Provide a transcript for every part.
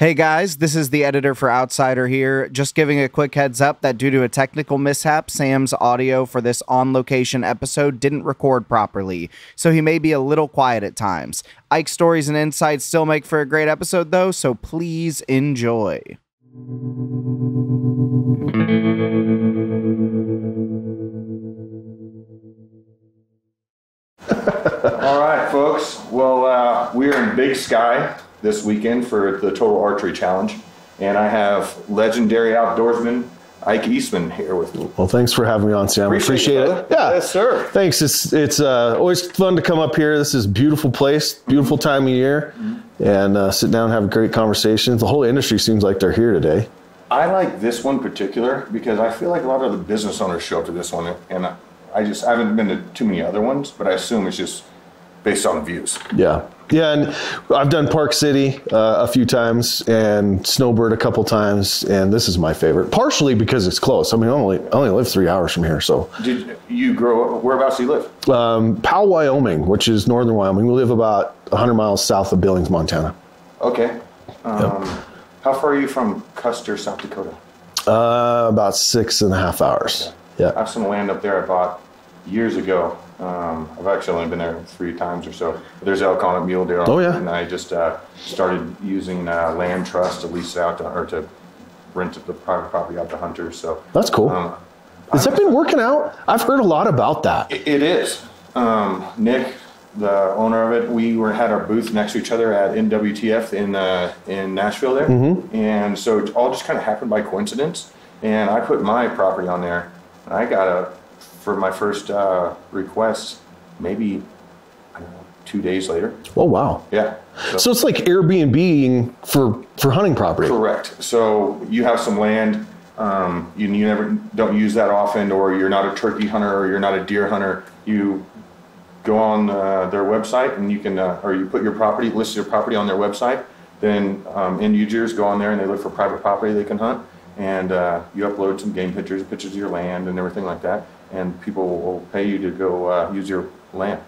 Hey guys, this is the editor for Outsider here. Just giving a quick heads up that due to a technical mishap, Sam's audio for this on location episode didn't record properly, so he may be a little quiet at times. Ike's stories and insights still make for a great episode though, so please enjoy. All right, folks. Well, uh, we are in Big Sky this weekend for the Total Archery Challenge, and I have legendary outdoorsman Ike Eastman here with me. Well, thanks for having me on, Sam. Appreciate, Appreciate it, it. Yeah, Yes, sir. Thanks. It's it's uh, always fun to come up here. This is a beautiful place, beautiful time of year, and uh, sit down and have a great conversations. The whole industry seems like they're here today. I like this one particular because I feel like a lot of the business owners show up to this one, and I just I haven't been to too many other ones, but I assume it's just based on views. Yeah, yeah, and I've done Park City uh, a few times and Snowbird a couple times, and this is my favorite. Partially because it's close. I mean, I only I only live three hours from here, so Did you grow up? Whereabouts do you live? um, Powell, Wyoming, which is northern Wyoming. We live about 100 miles south of Billings, Montana. Okay. Um, How far are you from Custer, South Dakota? Uh, about six and a half hours. I Yeah. I have some land up there I bought years ago. Um, I've actually only been there three times or so. There's elk on it, mule deer. Oh, yeah. And I just uh, started using uh, land trust to lease out to, or to rent the private property out to hunters. So That's cool. um, Has that been working out? I've heard a lot about that. it, it is. Um, Nick, the owner of it, we were had our booth next to each other at NWTF in uh, in Nashville there, Mm-hmm. and so it all just kind of happened by coincidence. And I put my property on there, and I got a for my first uh, request, maybe I don't know, two days later. Oh wow. Yeah. So it's like Airbnb for for hunting property. Correct. So you have some land, um, you, you never don't use that often, or you're not a turkey hunter, or you're not a deer hunter. You go on uh, their website and you can, uh, or you put your property, list your property on their website. Then um, end users go on there and they look for private property they can hunt, and uh, you upload some game pictures, pictures of your land, and everything like that. And people will pay you to go uh, use your land.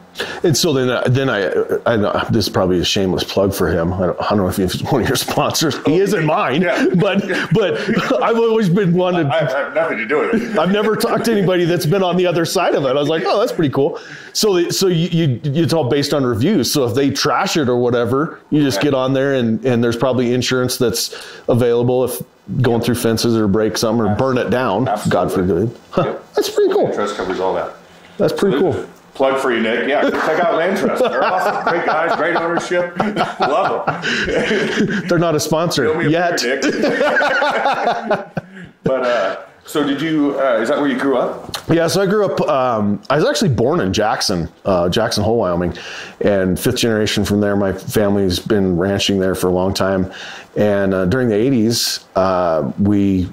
And so then, uh, then I, I know this is probably a shameless plug for him. I don't, I don't know if he's one of your sponsors. He isn't mine, Yeah. but but I've always been one to. I have nothing to do with it. I've never talked to anybody that's been on the other side of it. I was like, oh, that's pretty cool. So, so you, you, it's all based on reviews. So if they trash it or whatever, you just Okay. get on there and, and there's probably insurance that's available if going through fences or break something or burn it down. God Absolutely. forbid. Huh, Yep. That's pretty cool. Trust covers all that. That's pretty cool. Plug for you, Nick. Yeah, check out Land Trust. They're awesome. Great guys, great ownership. Love them. They're not a sponsor Show me a yet. Nick. but uh, so did you? Uh, is that where you grew up? Yeah, so I grew up. Um, I was actually born in Jackson, uh, Jackson Hole, Wyoming, and fifth generation from there. My family's been ranching there for a long time, and uh, during the '80s, uh, we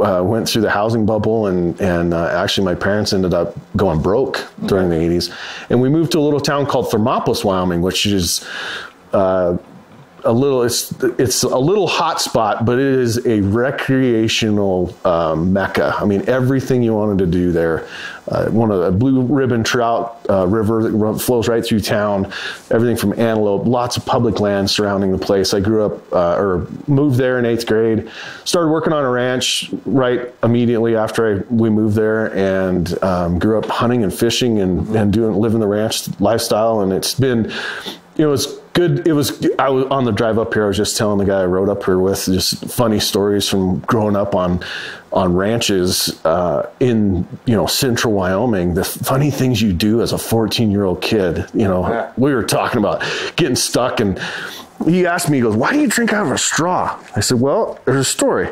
uh, went through the housing bubble, and and uh, actually my parents ended up going broke during the '80s, and we moved to a little town called Thermopolis, Wyoming, which is uh, a little it's it's a little hot spot but it is a recreational um, mecca. I mean everything you wanted to do there uh, one of the blue ribbon trout uh, river that flows right through town everything from antelope lots of public land surrounding the place. I grew up uh, or moved there in eighth grade started working on a ranch right immediately after I, we moved there and um, grew up hunting and fishing and, and doing living the ranch lifestyle. And it's been it was good. It was. I was on the drive up here. I was just telling the guy I rode up here with just funny stories from growing up on on ranches uh, in you know central Wyoming. The funny things you do as a 14 year old kid. You know, Yeah. we were talking about getting stuck and. He asked me, he goes, Why do you drink out of a straw? I said, Well, there's a story.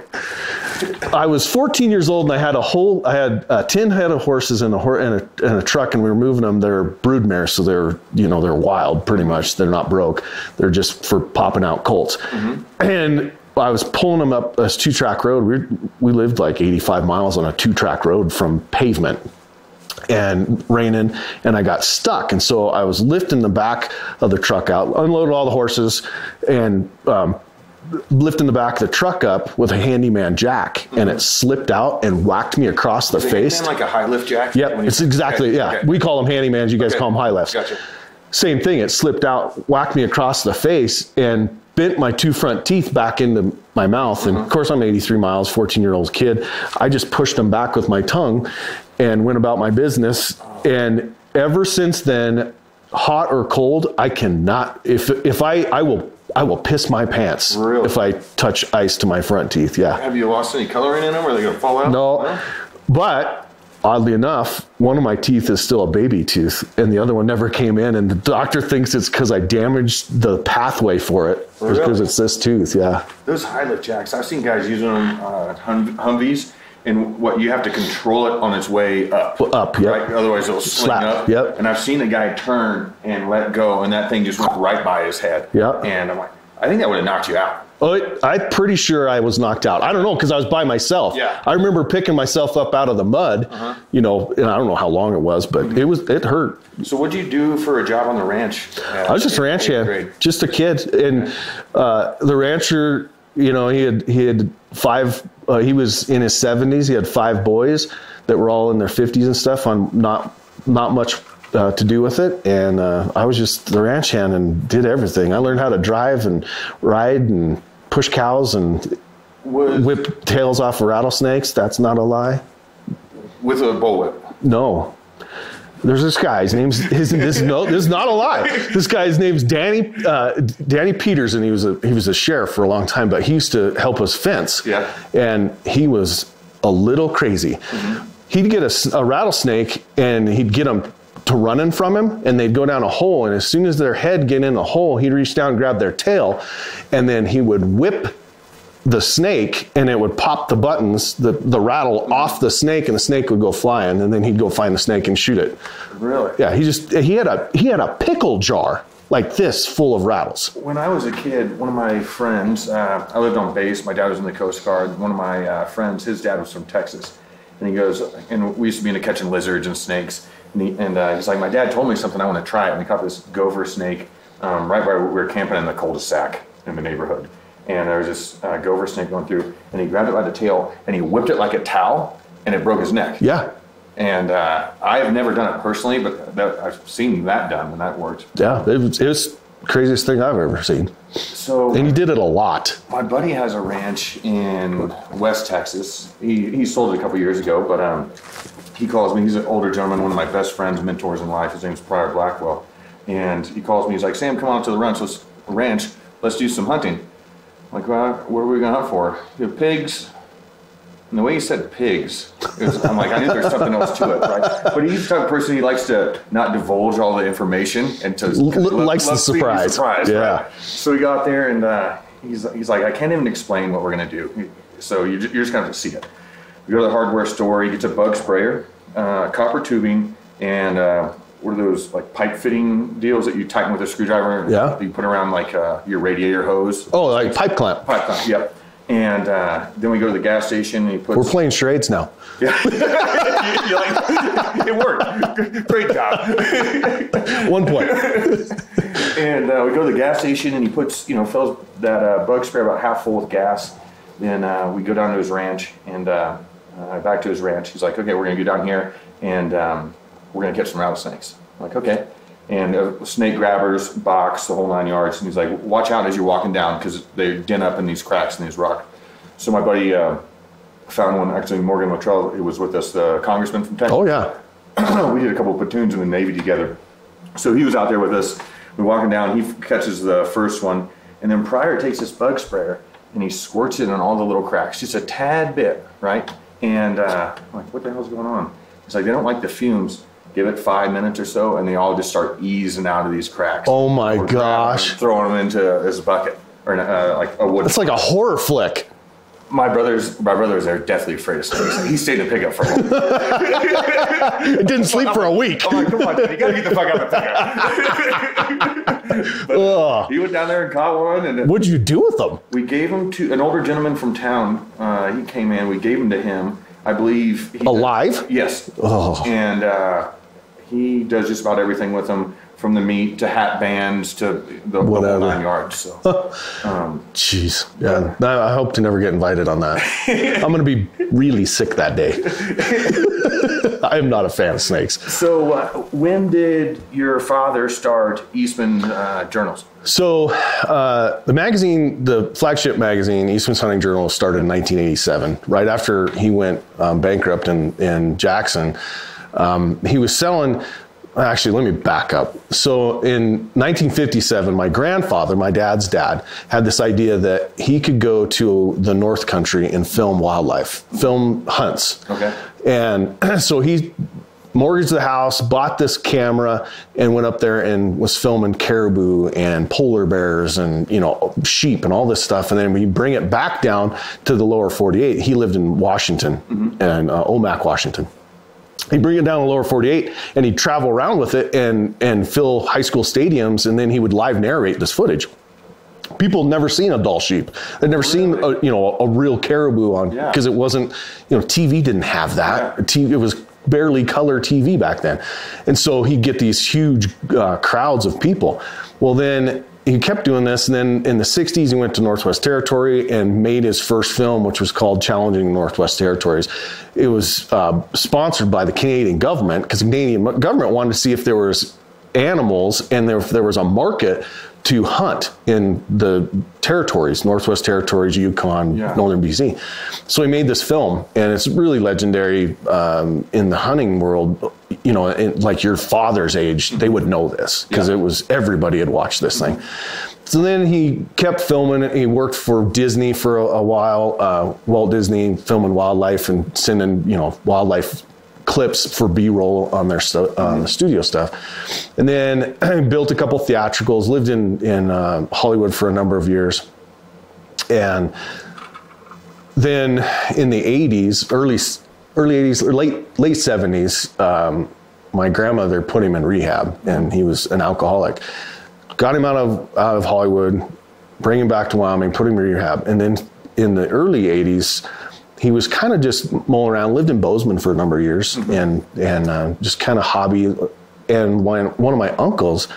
I was 14 years old and I had a whole, I had uh, 10 head of horses and a, hor- and a, and a truck and we were moving them. They're brood mares, so they're, you know, they're wild pretty much. They're not broke. They're just for popping out colts. And I was pulling them up this two track road. We, we lived like 85 miles on a two track road from pavement and raining and I got stuck. And so I was lifting the back of the truck out, unloaded all the horses and um, lifting the back of the truck up with a handyman jack and it slipped out and whacked me across the Is face. like a high lift jack. Yep, it's exactly, Okay, yeah. okay. We call them handymans, you guys Okay. call them high lifts. Gotcha. Same thing, it slipped out, whacked me across the face, and bent my two front teeth back into my mouth. And of course, I'm 83 miles, 14 year old kid. I just pushed them back with my tongue and went about my business. And ever since then, hot or cold, I cannot. If if I I will I will piss my pants Really? if I touch ice to my front teeth. Yeah. Have you lost any coloring in them? Are they gonna fall out? No, but oddly enough, one of my teeth is still a baby tooth, and the other one never came in. And the doctor thinks it's because I damaged the pathway for it, because Really? it's this tooth. Yeah. Those high lift jacks, I've seen guys using them uh, hum- Humvees, and what you have to control it on its way up. Up, yep. Right? Otherwise, it'll Slap, up. yep. And I've seen a guy turn and let go, and that thing just went right by his head. Yep. And I'm like, I think that would have knocked you out. Oh, it, I'm pretty sure I was knocked out. I don't know because I was by myself. Yeah. Uh-huh. I remember picking myself up out of the mud. You know, and I don't know how long it was, but it was it hurt. So, what do you do for a job on the ranch? I was just a ranch hand, just a kid, and uh, the rancher. You know, he had he had five. Uh, he was in his seventies. He had five boys that were all in their fifties and stuff. On not not much uh, to do with it, and uh, I was just the ranch hand and did everything. I learned how to drive and ride and push cows and Was, whip tails off of rattlesnakes. That's not a lie. with a bullwhip. No. There's this guy. His name's his. This no. This is not a lie. This guy's name's Danny uh, Danny Peters, and he was a he was a sheriff for a long time. But he used to help us fence. Yeah. And he was a little crazy. He'd get a rattlesnake, and he'd get them to running from him, and they'd go down a hole. And as soon as their head get in the hole, he'd reach down and grab their tail, and then he would whip the snake and it would pop the buttons, the, the rattle off the snake, and the snake would go flying, and then he'd go find the snake and shoot it. Really? Yeah, he just he had a he had a pickle jar like this full of rattles. When I was a kid, one of my friends, uh, I lived on base. My dad was in the Coast Guard. One of my uh, friends, his dad was from Texas, and he goes, and we used to be into catching lizards and snakes. And, he, and uh, he's like, my dad told me something. I want to try it. And we caught this gopher snake um, right where we were camping in the cul-de-sac in the neighborhood. And there was this uh, gopher snake going through, and he grabbed it by the tail and he whipped it like a towel, and it broke his neck. Yeah, And uh, I've never done it personally, but that, I've seen that done, and that worked. yeah, it was, it was craziest thing I've ever seen, So and he did it a lot. My buddy has a ranch in West Texas. He, he sold it a couple years ago, but um, he calls me. He's an older gentleman, one of my best friends, mentors in life. His name's Pryor Blackwell. And he calls me. He's like, Sam, come on to the ranch. Let's, ranch. Let's do some hunting. Like, well, what are we going to hunt for? You pigs. And the way he said pigs, was, I'm like, I knew there's something else to it, right? But he's the type of person he likes to not divulge all the information and to L- likes the love to be surprise. surprised, Yeah. right? So we got there and uh, he's, he's like, I can't even explain what we're gonna do. So you, you're just gonna have to see it. We go to the hardware store. He gets a bug sprayer, uh, copper tubing, and uh, what are those like pipe fitting deals that you tighten with a screwdriver? Yeah. that You put around like uh, your radiator hose. Oh, like pipe clamp. Pipe clamp, Yep. And uh, then we go to the gas station. And he puts. We're playing charades now. You're like, it worked. Great job. One point. And uh, we go to the gas station, and he puts, you know, fills that uh, bug spray about half full with gas. Then uh, we go down to his ranch, and uh, uh, back to his ranch. He's like, "Okay, we're gonna go down here, and um, we're gonna catch some rattlesnakes." I'm like, "Okay." And uh, snake grabbers, box, the whole nine yards. And he's like, "Watch out as you're walking down, because they den up in these cracks in these rock." So my buddy uh, found one. Actually, Morgan Luttrell, who was with us, the congressman from Texas Oh yeah. we did a couple of platoons in the Navy together. So he was out there with us. We're walking down. He catches the first one, and then Pryor takes this bug sprayer and he squirts it on all the little cracks, just a tad bit, right? And uh, I'm like, what the hell's going on? He's like, they don't like the fumes. Give it five minutes or so, and they all just start easing out of these cracks. Oh my We're gosh. throwing them into his bucket or uh, like a wood. It's like a horror flick. my brothers, my brothers are deathly afraid of snakes. He stayed in the pickup for a while. It didn't sleep for a week. I'm like, come on, dude, you gotta get the fuck out of the pickup. He went down there and caught one, and What'd you do with them? we gave him to an older gentleman from town. Uh, he came in. We gave him to him. I believe he Alive? Yes. Oh. And uh, he does just about everything with them. from the meat to hat bands to the, the whole nine yards. So Jeez, yeah. I I hope to never get invited on that. I'm going to be really sick that day. I am not a fan of snakes. So, uh, when did your father start Eastman uh, Journals? So uh, the magazine, the flagship magazine, Eastman's Hunting Journal, started in 1987, right after he went um, bankrupt in, in Jackson. Um, he was selling. Actually, let me back up. So in 1957, my grandfather, my dad's dad, had this idea that he could go to the North Country and film wildlife, film hunts. Okay. And so he mortgaged the house, bought this camera, and went up there and was filming caribou and polar bears and you know sheep and all this stuff. And then we bring it back down to the lower 48. He lived in Washington and uh, Omak, Washington. He'd bring it down to lower 48 and he'd travel around with it and and fill high school stadiums and then he would live narrate this footage. People never seen a Dall sheep. They'd never seen a, you know a real caribou on Yeah. because it wasn't you know TV didn't have that. Yeah. T- it was barely color TV back then, and so he'd get these huge uh, crowds of people. Well, then he kept doing this, and then in the '60s he went to Northwest Territory and made his first film, which was called "Challenging Northwest Territories." It was uh, sponsored by the Canadian government because the Canadian government wanted to see if there was animals and there, if there was a market to hunt in the territories, Northwest Territories, Yukon, Yeah. Northern BC. So he made this film, and it's really legendary um, in the hunting world. You know, in, like your father's age, they would know this because Yeah. it was everybody had watched this thing. So then he kept filming it. He worked for Disney for a, a while, uh, Walt Disney, filming wildlife and sending you know wildlife clips for B-roll on their stu- on the studio stuff, and then built a couple theatricals. Lived in in uh, Hollywood for a number of years, and then in the '80s, early early '80s or late late '70s, um, my grandmother put him in rehab, and he was an alcoholic. Got him out of out of Hollywood, bring him back to Wyoming, put him in rehab, and then in the early '80s, he was kind of just mulling around. Lived in Bozeman for a number of years, and and uh, just kind of hobby. And when one of my uncles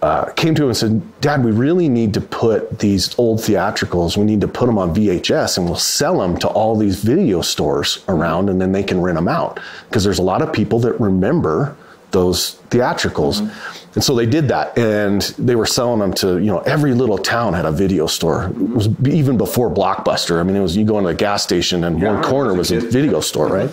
uh, came to him and said, Dad, we really need to put these old theatricals, we need to put them on VHS and we'll sell them to all these video stores around and then they can rent them out. Because there's a lot of people that remember those theatricals. And so they did that and they were selling them to, you know, every little town had a video store. It was even before Blockbuster. I mean, it was you go into a gas station and Yeah, one corner was a video store, right?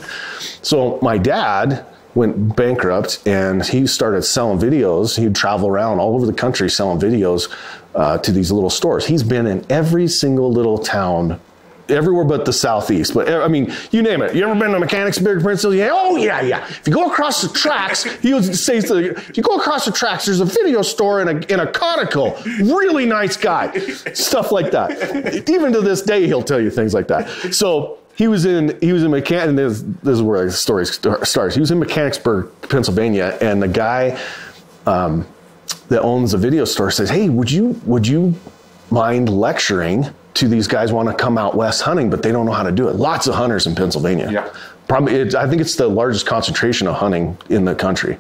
So my dad went bankrupt and he started selling videos. He'd travel around all over the country selling videos uh, to these little stores. He's been in every single little town. Everywhere but the southeast, but I mean, you name it. You ever been to Mechanicsburg? Yeah, oh yeah, yeah. If you go across the tracks, he would say to the, if you go across the tracks, there's a video store in a in a Conoco. Really nice guy, stuff like that. Even to this day, he'll tell you things like that. So he was in he was in mechan and this, this is where the story starts. He was in Mechanicsburg, Pennsylvania, and the guy um, that owns the video store says, "Hey, would you would you mind lecturing to these guys want to come out west hunting, but they don't know how to do it? Lots of hunters in Pennsylvania. Yeah. probably. I think it's the largest concentration of hunting in the country,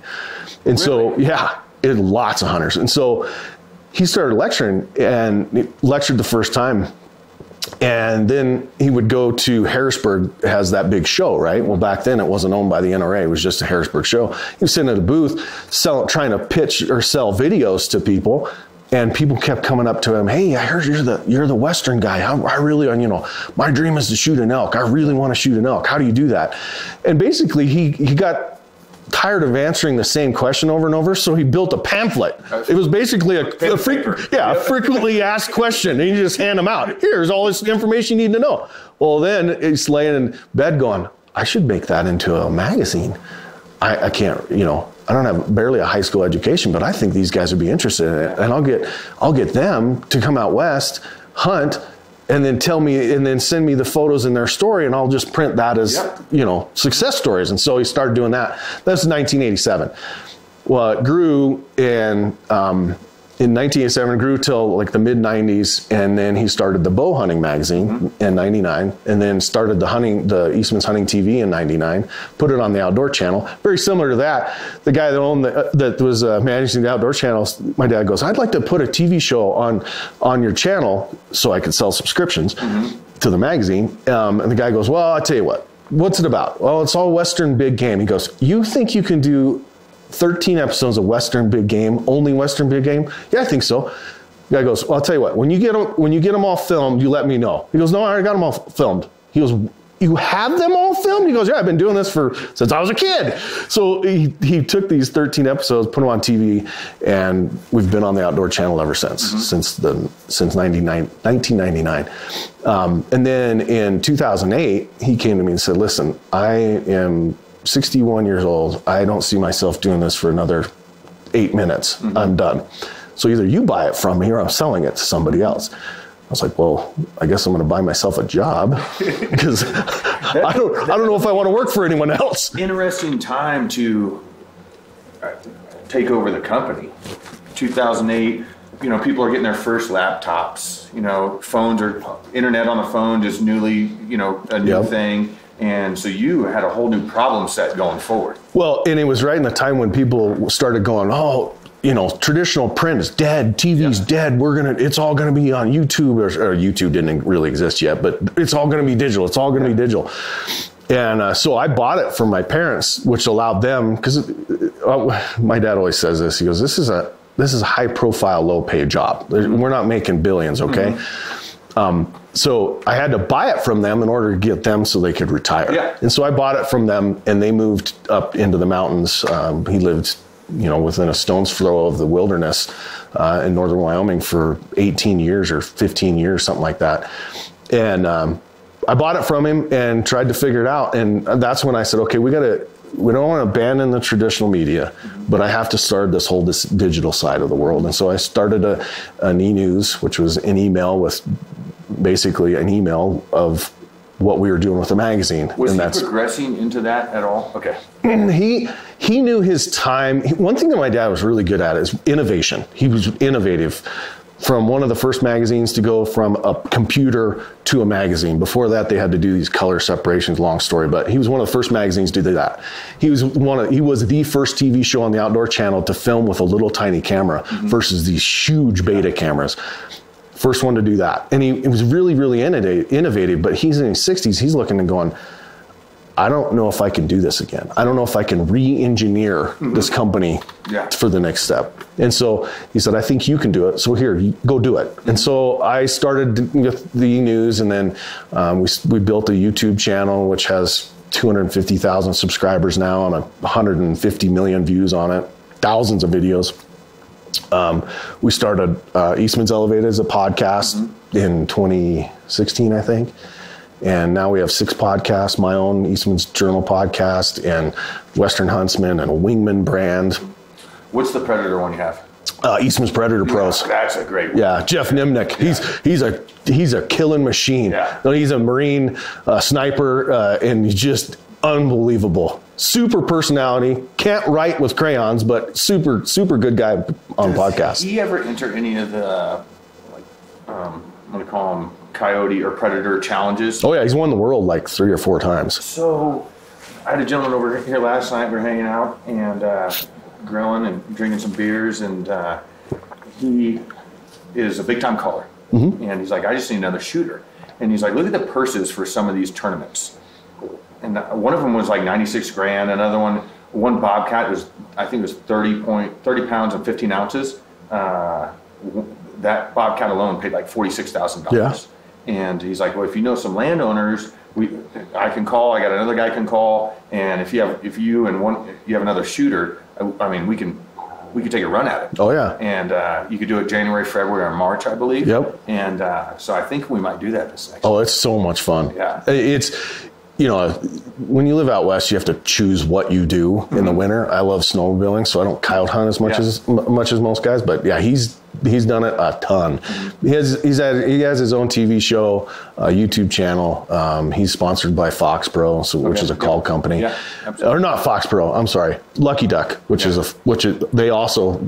and so yeah, it, lots of hunters. And so he started lecturing and lectured the first time and then he would go to Harrisburg has that big show, right? Well, back then it wasn't owned by the NRA; it was just a Harrisburg show. He was sitting at a booth, trying to pitch or sell videos to people, and people kept coming up to him. Hey, I heard you're the you're the Western guy. I, I really, you know, my dream is to shoot an elk. I really want to shoot an elk. How do you do that? And basically, he he got tired of answering the same question over and over, so he built a pamphlet. It was basically a, a yeah, a frequently asked question, and you just hand them out. Here's all this information you need to know. Well, then he's laying in bed going, I should make that into a magazine. I, I can't, you know, I don't have barely a high school education, but I think these guys would be interested in it, and I'll get, I'll get them to come out west, hunt, and then tell me, and then send me the photos in their story, and I'll just print that as, Yep. you know, success stories. And so he started doing that. That's 1987 well, it grew and um, in 1987 grew till like the mid 90s and then he started the bow hunting magazine Mm-hmm. in 99 and then started the hunting the eastman's hunting tv in 99 put it on the outdoor channel. Very similar to that the guy that owned the, uh, that was uh, managing the outdoor channels my dad goes i'd like to put a tv show on on your channel so i could sell subscriptions to the magazine. Um, and the guy goes well i'll tell you what what's it about? Well it's all western big game. He goes you think you can do 13 episodes of Western Big Game, only Western Big Game? Yeah, I think so. The guy goes, well, I'll tell you what, when you get them, when you get them all filmed, you let me know. He goes, no, I already got them all filmed. He goes, you have them all filmed? He goes, yeah, I've been doing this for since I was a kid. So he, he took these 13 episodes, put them on TV, and we've been on the Outdoor Channel ever since, since the since 99, 1999. Um, and then in 2008, he came to me and said, listen, I am 61 years old. I don't see myself doing this for another eight minutes. I'm done. So either you buy it from me or I'm selling it to somebody else. I was like, well, I guess I'm going to buy myself a job because I don't, I don't know if I want to work for anyone else. Interesting time to uh, take over the company. 2008, you know, people are getting their first laptops. You know, phones or internet on the phone is newly, you know, a new Yep. thing. And so you had a whole new problem set going forward. Well, and it was right in the time when people started going, oh, you know, traditional print is dead, TV's dead. We're gonna, it's all gonna be on YouTube, or, or YouTube didn't really exist yet, but it's all gonna be digital. It's all gonna be digital. And uh, so I bought it from my parents, which allowed them because uh, my dad always says this. He goes, "This is a this is a high profile, low paid job. We're not making billions, okay." Um, so I had to buy it from them in order to get them so they could retire. Yeah. And so I bought it from them, and they moved up into the mountains. Um, he lived, you know, within a stone's throw of the wilderness uh, in northern Wyoming for 18 years or 15 years, something like that. And um, I bought it from him and tried to figure it out. And that's when I said, okay, we got to. We don't want to abandon the traditional media, but I have to start this whole this digital side of the world. And so I started a, an e-news, which was an email with basically an email of what we were doing with the magazine. Was and he that's progressing into that at all? Okay. he he knew his time. One thing that my dad was really good at is innovation. He was innovative. From one of the first magazines to go from a computer to a magazine. Before that, they had to do these color separations. Long story, but he was one of the first magazines to do that. He was one of he was the first TV show on the Outdoor Channel to film with a little tiny camera mm-hmm. versus these huge beta cameras. First one to do that, and he, he was really really innovative. But he's in his 60s. He's looking and going. I don't know if I can do this again. I don't know if I can re-engineer this company Yeah. for the next step. And so he said, I think you can do it. So here, go do it. And so I started with the news, and then um, we we built a YouTube channel which has 250,000 subscribers now and 150 million views on it, thousands of videos. Um, we started uh, Eastman's Elevated as a podcast in 2016, I think. And now we have six podcasts, my own Eastman's Journal podcast, and Western Huntsman, and a Wingman brand, What's the predator one you have? uh, Eastman's Predator Pros. That's a great one. Yeah, Jeff Nimnick. He's he's a he's a killing machine. Yeah. No, He's a Marine uh, sniper, uh, and he's just unbelievable. Super personality. Can't write with crayons, but super super good guy on podcasts. Did he ever enter any of the, like, um, I'm going to call them coyote or predator challenges? Oh yeah, he's won the world like three or four times. So, I had a gentleman over here last night. We were hanging out and uh, grilling and drinking some beers, and uh, he is a big time caller. And he's like, I just need another shooter. And he's like, look at the purses for some of these tournaments. And uh, one of them was like 96 grand. Another one, one Bobcat was, I think it was 30 point, 30 pounds and 15 ounces. Uh, that Bobcat alone paid like $46,000. Yeah. And he's like, well, if you know some landowners, we, I can call. I got another guy can call, and if you have, if you and one, you have another shooter, I, I mean, we can, we could take a run at it. Oh yeah. And uh, you could do it January, February, or March, I believe. Yep. And uh, so I think we might do that this next. Oh, it's so much fun. Yeah. It's, you know, when you live out west, you have to choose what you do in the winter. I love snowmobiling, so I don't coyote hunt as much Mm-hmm. Yeah. as m- much as most guys. But yeah, he's he's done it a ton. He has he's had, he has his own TV show, uh, YouTube channel. Um, he's sponsored by Fox Pro, so, which Okay. is a call Yep. company, Yeah, or not Fox Pro. I'm sorry, Lucky Duck, which is a which is, they also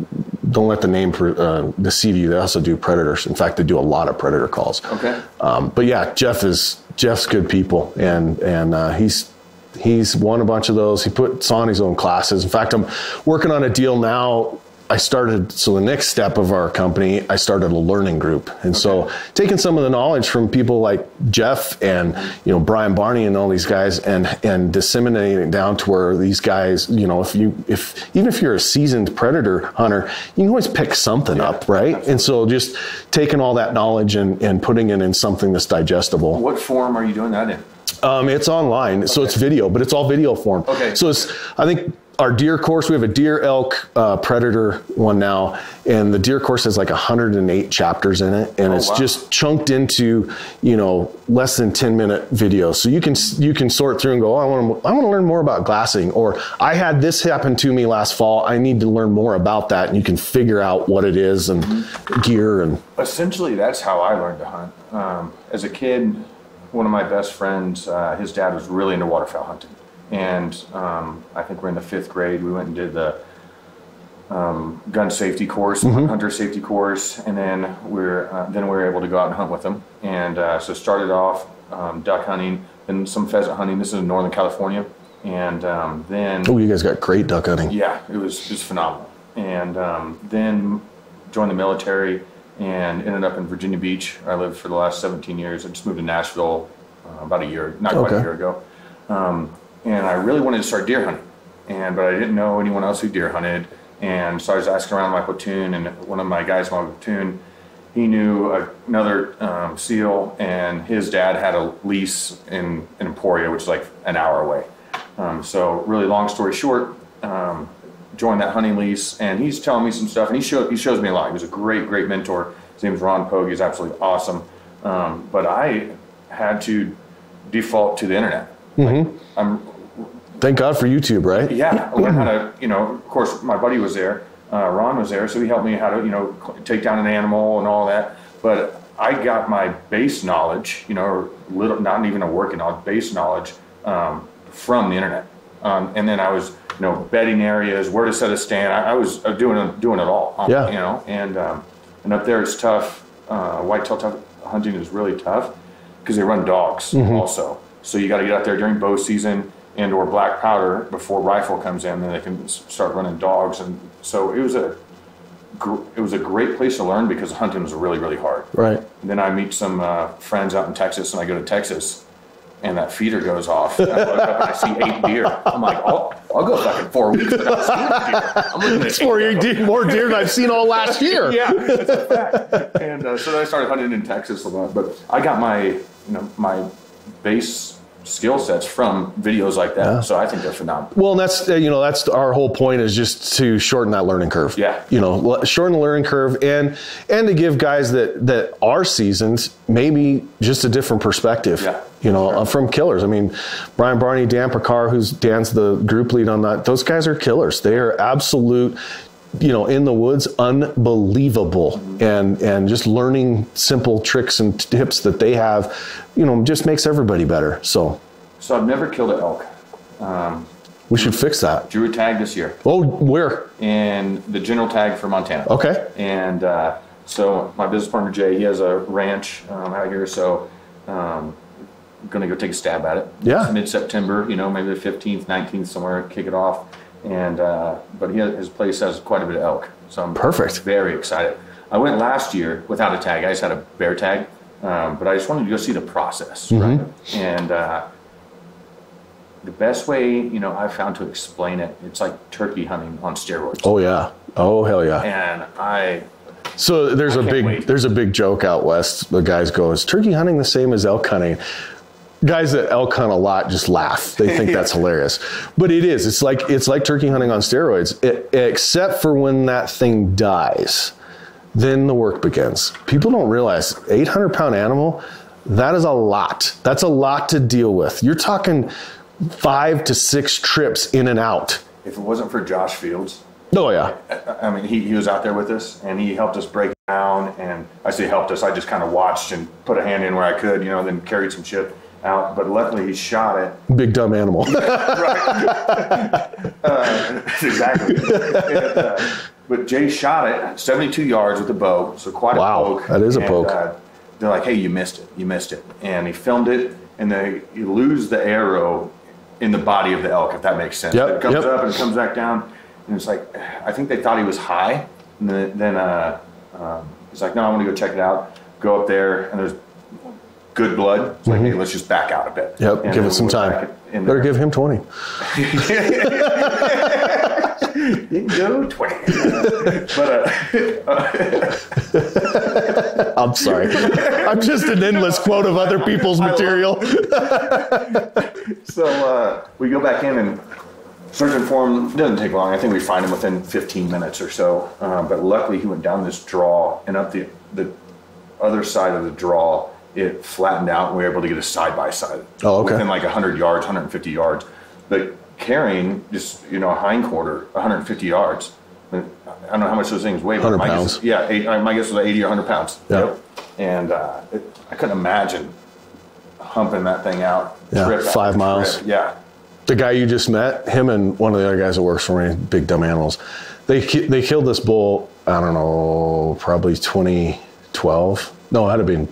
don't let the name uh, deceive you. They also do predators. In fact, they do a lot of predator calls. Okay. Um, but yeah, Jeff is Jeff's good people, and and uh, he's he's won a bunch of those. He puts on his own classes. In fact, I'm working on a deal now I started, so the next step of our company, I started a learning group. And okay. so taking some of the knowledge from people like Jeff and, you know, Brian Barney and all these guys and, and disseminating it down to where these guys, you know, if you, if, even if you're a seasoned predator hunter, you can always pick something yeah, up, right? Absolutely. And so just taking all that knowledge and, and putting it in something that's digestible. What form are you doing that in? Um, it's online, okay. so it's video, but it's all video form. Okay. So it's, I think our deer course, we have a deer, elk, uh, predator one now, and the deer course has like 108 chapters in it, and oh, it's wow. just chunked into you know less than 10 minute videos. So you can you can sort through and go, oh, I want to I want to learn more about glassing, or I had this happen to me last fall. I need to learn more about that, and you can figure out what it is and mm-hmm. gear and. Essentially, that's how I learned to hunt. Um, as a kid, one of my best friends, uh, his dad was really into waterfowl hunting and um, I think we're in the fifth grade. We went and did the um, gun safety course, mm-hmm. hunter safety course, and then we're uh, then we were able to go out and hunt with them. And uh, so started off um, duck hunting, then some pheasant hunting. This is in Northern California, and um, then oh, you guys got great duck hunting. Yeah, it was it was phenomenal. And um, then joined the military and ended up in Virginia Beach. I lived for the last 17 years. I just moved to Nashville uh, about a year, not quite okay. a year ago. Um, and I really wanted to start deer hunting, and but I didn't know anyone else who deer hunted, and so I was asking around my platoon, and one of my guys in my platoon, he knew another um, SEAL, and his dad had a lease in, in Emporia, which is like an hour away. Um, so really, long story short, um, joined that hunting lease, and he's telling me some stuff, and he showed he shows me a lot. He was a great, great mentor. His name is Ron Pogue. He's absolutely awesome. Um, but I had to default to the internet. Mm-hmm. Like, I'm Thank God for YouTube, right? Yeah, I learned how to, you know, of course, my buddy was there, uh, Ron was there, so he helped me how to, you know, take down an animal and all that. But I got my base knowledge, you know, little, not even a working knowledge, base knowledge um, from the internet. Um, and then I was, you know, bedding areas, where to set a stand. I, I was uh, doing doing it all. Um, yeah. You know, and um, and up there it's tough. Uh, whitetail tough, hunting is really tough because they run dogs mm-hmm. also. So you got to get out there during bow season and or black powder before rifle comes in, then they can start running dogs. And so it was a it was a great place to learn because hunting was really really hard. Right. And then I meet some uh, friends out in Texas, and I go to Texas, and that feeder goes off. And I look up and I see eight deer. I'm like, I'll, I'll go fucking four weeks without seeing deer. I'm looking at four deer, more deer than I've seen all last year. yeah, that's a fact. And uh, so then I started hunting in Texas a lot. But I got my you know my base skill sets from videos like that. Yeah. So I think they're phenomenal. Well, and that's uh, you know that's our whole point is just to shorten that learning curve. Yeah. You know, shorten the learning curve and and to give guys that that are seasoned maybe just a different perspective. Yeah. You know, sure. from killers. I mean, Brian Barney, Dan Pickar, who's Dan's the group lead on that. Those guys are killers. They are absolute you know in the woods unbelievable. And and just learning simple tricks and tips that they have you know just makes everybody better. So so i've never killed an elk. Um, we should fix that. Drew a tag this year oh where? In the general tag for montana. Okay. And uh, so my business partner jay he has a ranch um, out here. So um, I'm gonna go take a stab at it. Yeah. Mid-september you know maybe the 15th 19th somewhere kick it off and uh, but he his place has quite a bit of elk, so I'm perfect. Very excited. I went last year without a tag. I just had a bear tag, um, but I just wanted to go see the process, mm-hmm. right? And uh, the best way, you know, I found to explain it, it's like turkey hunting on steroids. Oh yeah. Oh hell yeah. And I. So there's I a big wait. there's a big joke out west. The guys go, "Is turkey hunting the same as elk hunting?" Guys that elk hunt a lot just laugh. They think that's hilarious, but it is. It's like it's like turkey hunting on steroids, it, except for when that thing dies. Then the work begins. People don't realize 800 pound animal. That is a lot. That's a lot to deal with. You're talking five to six trips in and out. If it wasn't for Josh Fields, oh yeah, I mean he, he was out there with us and he helped us break down. And I say helped us. I just kind of watched and put a hand in where I could, you know, then carried some shit out, but luckily he shot it. Big dumb animal. right. Uh, exactly. And, uh, but Jay shot it 72 yards with a bow, so quite Wow, a poke. that is a And, poke. Uh, they're like, "Hey, you missed it. You missed it." And he filmed it, and they you lose the arrow in the body of the elk, if that makes sense. Yep, It comes yep. up and it comes back down, and it's like, I think they thought he was high, and then, then uh, um, he's like, "No, I'm going to go check it out." Go up there, and there's good blood. It's like, hey, let's just back out a bit. Mm-hmm. Yep, And give it some time. Better there. give him 20. Go 20. but uh, I'm sorry. I'm just an endless quote of other people's material. so uh, we go back in and search and form. Doesn't take long. I think we find him within 15 minutes or so. Uh, but luckily, he went down this draw and up the the other side of the draw. It flattened out, and we were able to get a side by side. Oh, okay. Within like 100 yards, 150 yards. But carrying just you know a hind quarter, 150 yards. I don't know how much those things weigh. but 100 my guess- pounds. yeah, eight, uh, my guess was 80 or 100 pounds. Yeah. And uh, it, I couldn't imagine humping that thing out. Yeah, trip five miles. trip. Yeah. the guy you just met, him and one of the other guys that works for me, big dumb animals, they they killed this bull. I don't know, probably 2012. No, it had to been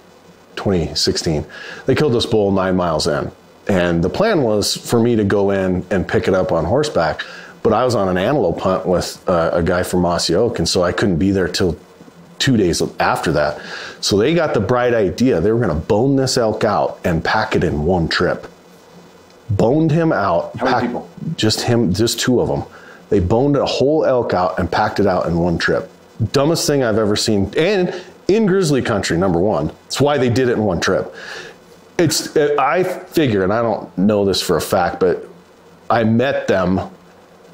2016. They killed this bull nine miles in, and the plan was for me to go in and pick it up on horseback. But I was on an antelope hunt with uh, a guy from Mossy Oak, and so I couldn't be there till two days after that. So they got the bright idea. They were going to bone this elk out and pack it in one trip boned him out. How many people? Just him, just two of them. They boned a whole elk out and packed it out in one trip. Dumbest thing I've ever seen. And in grizzly country, number one. That's why they did it in one trip. It's, I figure, and I don't know this for a fact, but I met them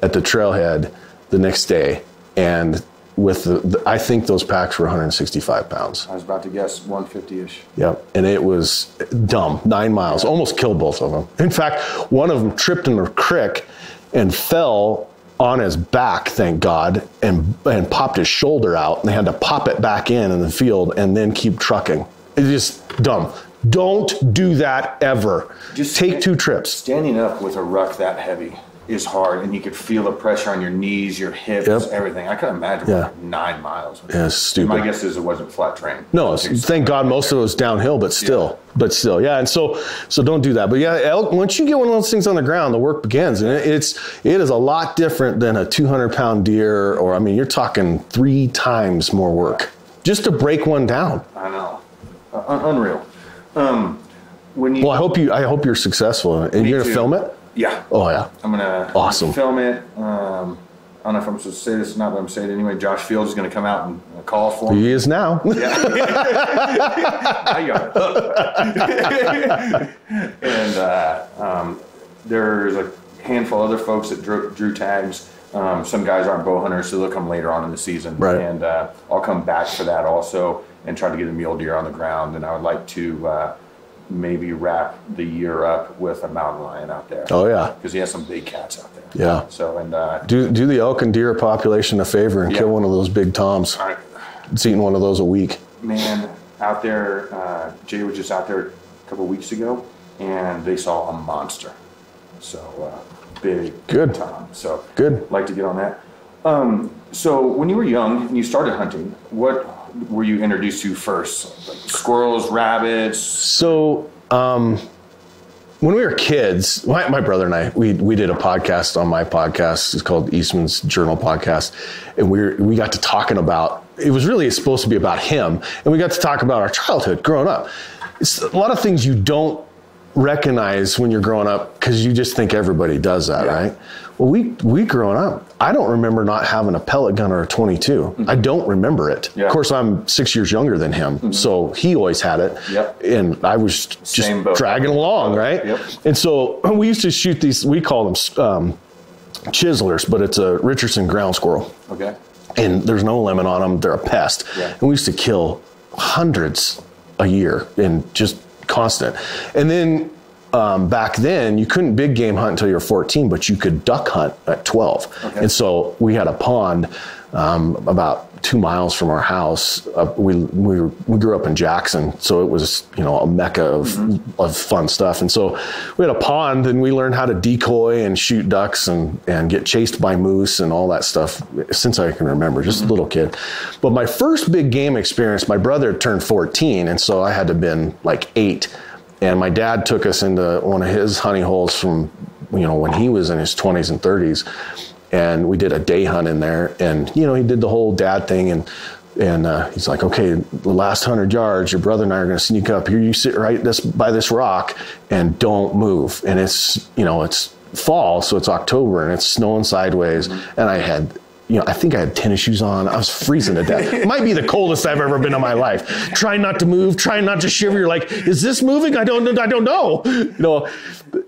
at the trailhead the next day. And with the, the I think those packs were 165 pounds. I was about to guess 150 ish. Yep. And it was dumb. Nine miles. Almost killed both of them. In fact, one of them tripped in a crick and fell on his back, thank God, and and popped his shoulder out. And they had to pop it back in in the field and then keep trucking. It's just dumb. Don't do that ever. Just take two trips. Standing up with a ruck that heavy is hard, and you could feel the pressure on your knees, your hips, Yep. everything. I couldn't imagine Yeah. like nine miles. Yeah, stupid. My guess is it wasn't flat terrain. No, it's, thank God most of it was downhill, but still, but still, yeah. And so, so don't do that. But yeah, elk, once you get one of those things on the ground, the work begins, and it, it's it is a lot different than a 200 pound deer, or I mean, you're talking three times more work just to break one down. I know. Uh, unreal. Um, when you Well, I hope you, I hope you're successful, and you're gonna too. film it. Yeah, Oh yeah, I'm gonna Awesome. film it. Um, I don't know if I'm supposed to say this or not, but I'm saying it anyway. Josh Fields is gonna come out and uh, call for him. he is now. It. and uh, um, there's a handful of other folks that drew, drew tags. Um, some guys aren't bow hunters, so they'll come later on in the season. Right. And uh, I'll come back for that also and try to get a mule deer on the ground. And I would like to uh, maybe wrap the year up with a mountain lion out there. Oh yeah, Because he has some big cats out there. Yeah. So, and uh, do do the elk and deer population a favor and Yeah. kill one of those big toms. I, It's eating one of those a week. man, out there, uh, Jay was just out there a couple weeks ago, and they saw a monster. So uh, big, Good. Tom. So Good. Like to get on that. Um, so when you were young and you started hunting, what were you introduced to first? Like squirrels, rabbits. So, um, when we were kids, my, my brother and I, we, we did a podcast on my podcast. It's called Eastman's Journal Podcast. And we were, we got to talking about, it was really supposed to be about him. And we got to talk about our childhood growing up. It's a lot of things you don't recognize when you're growing up because you just think everybody does that, Yeah. right? Well, we, we growing up, I don't remember not having a pellet gun or a 22. I don't remember it. Yeah. Of course, I'm six years younger than him. So he always had it. Yep. And I was just dragging along, right? Yep. And so we used to shoot these, we call them um, chiselers, but it's a Richardson ground squirrel. Okay. And there's no limit on them. They're a pest. Yeah. And we used to kill hundreds a year and just constant. And then um, back then, you couldn't big game hunt until you're 14, but you could duck hunt at 12. Okay. And so we had a pond um, about two miles from our house. Uh, we we we grew up in Jackson, so it was you know a mecca of of fun stuff. And so we had a pond, and we learned how to decoy and shoot ducks and and get chased by moose and all that stuff since I can remember, just a little kid. But my first big game experience, my brother turned 14, and so I had to have been like eight. And my dad took us into one of his honey holes from you know when he was in his 20s and 30s and we did a day hunt in there. And you know he did the whole dad thing. And and uh, he's like okay the last 100 yards your brother and i are going to sneak up here. You sit right this by this rock and don't move. And it's you know it's fall so it's october and it's snowing sideways. And i had you know, I think I had tennis shoes on. I was freezing to death. It might be the coldest I've ever been in my life. Trying not to move, trying not to shiver. You're like, is this moving? I don't, know I don't know. You know,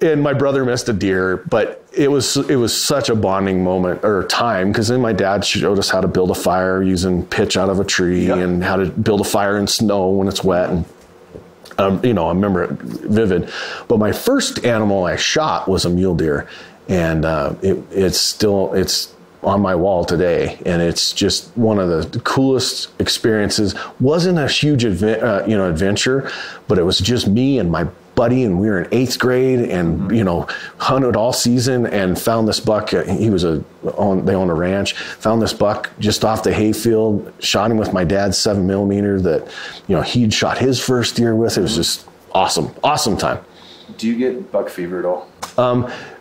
and my brother missed a deer, but it was it was such a bonding moment or time because then my dad showed us how to build a fire using pitch out of a tree Yeah. and how to build a fire in snow when it's wet and um, you know, I remember it vivid. But my first animal I shot was a mule deer, and uh, it, it's still it's on my wall today, and it's just one of the coolest experiences. wasn't a huge uh, you know adventure, but it was just me and my buddy, and we were in eighth grade, and you know hunted all season, and found this buck. uh, He was a on they owned a ranch. Found this buck just off the hayfield. Shot him with my dad's seven millimeter that you know he'd shot his first deer with. It was just awesome, awesome time. Do you get buck fever at all?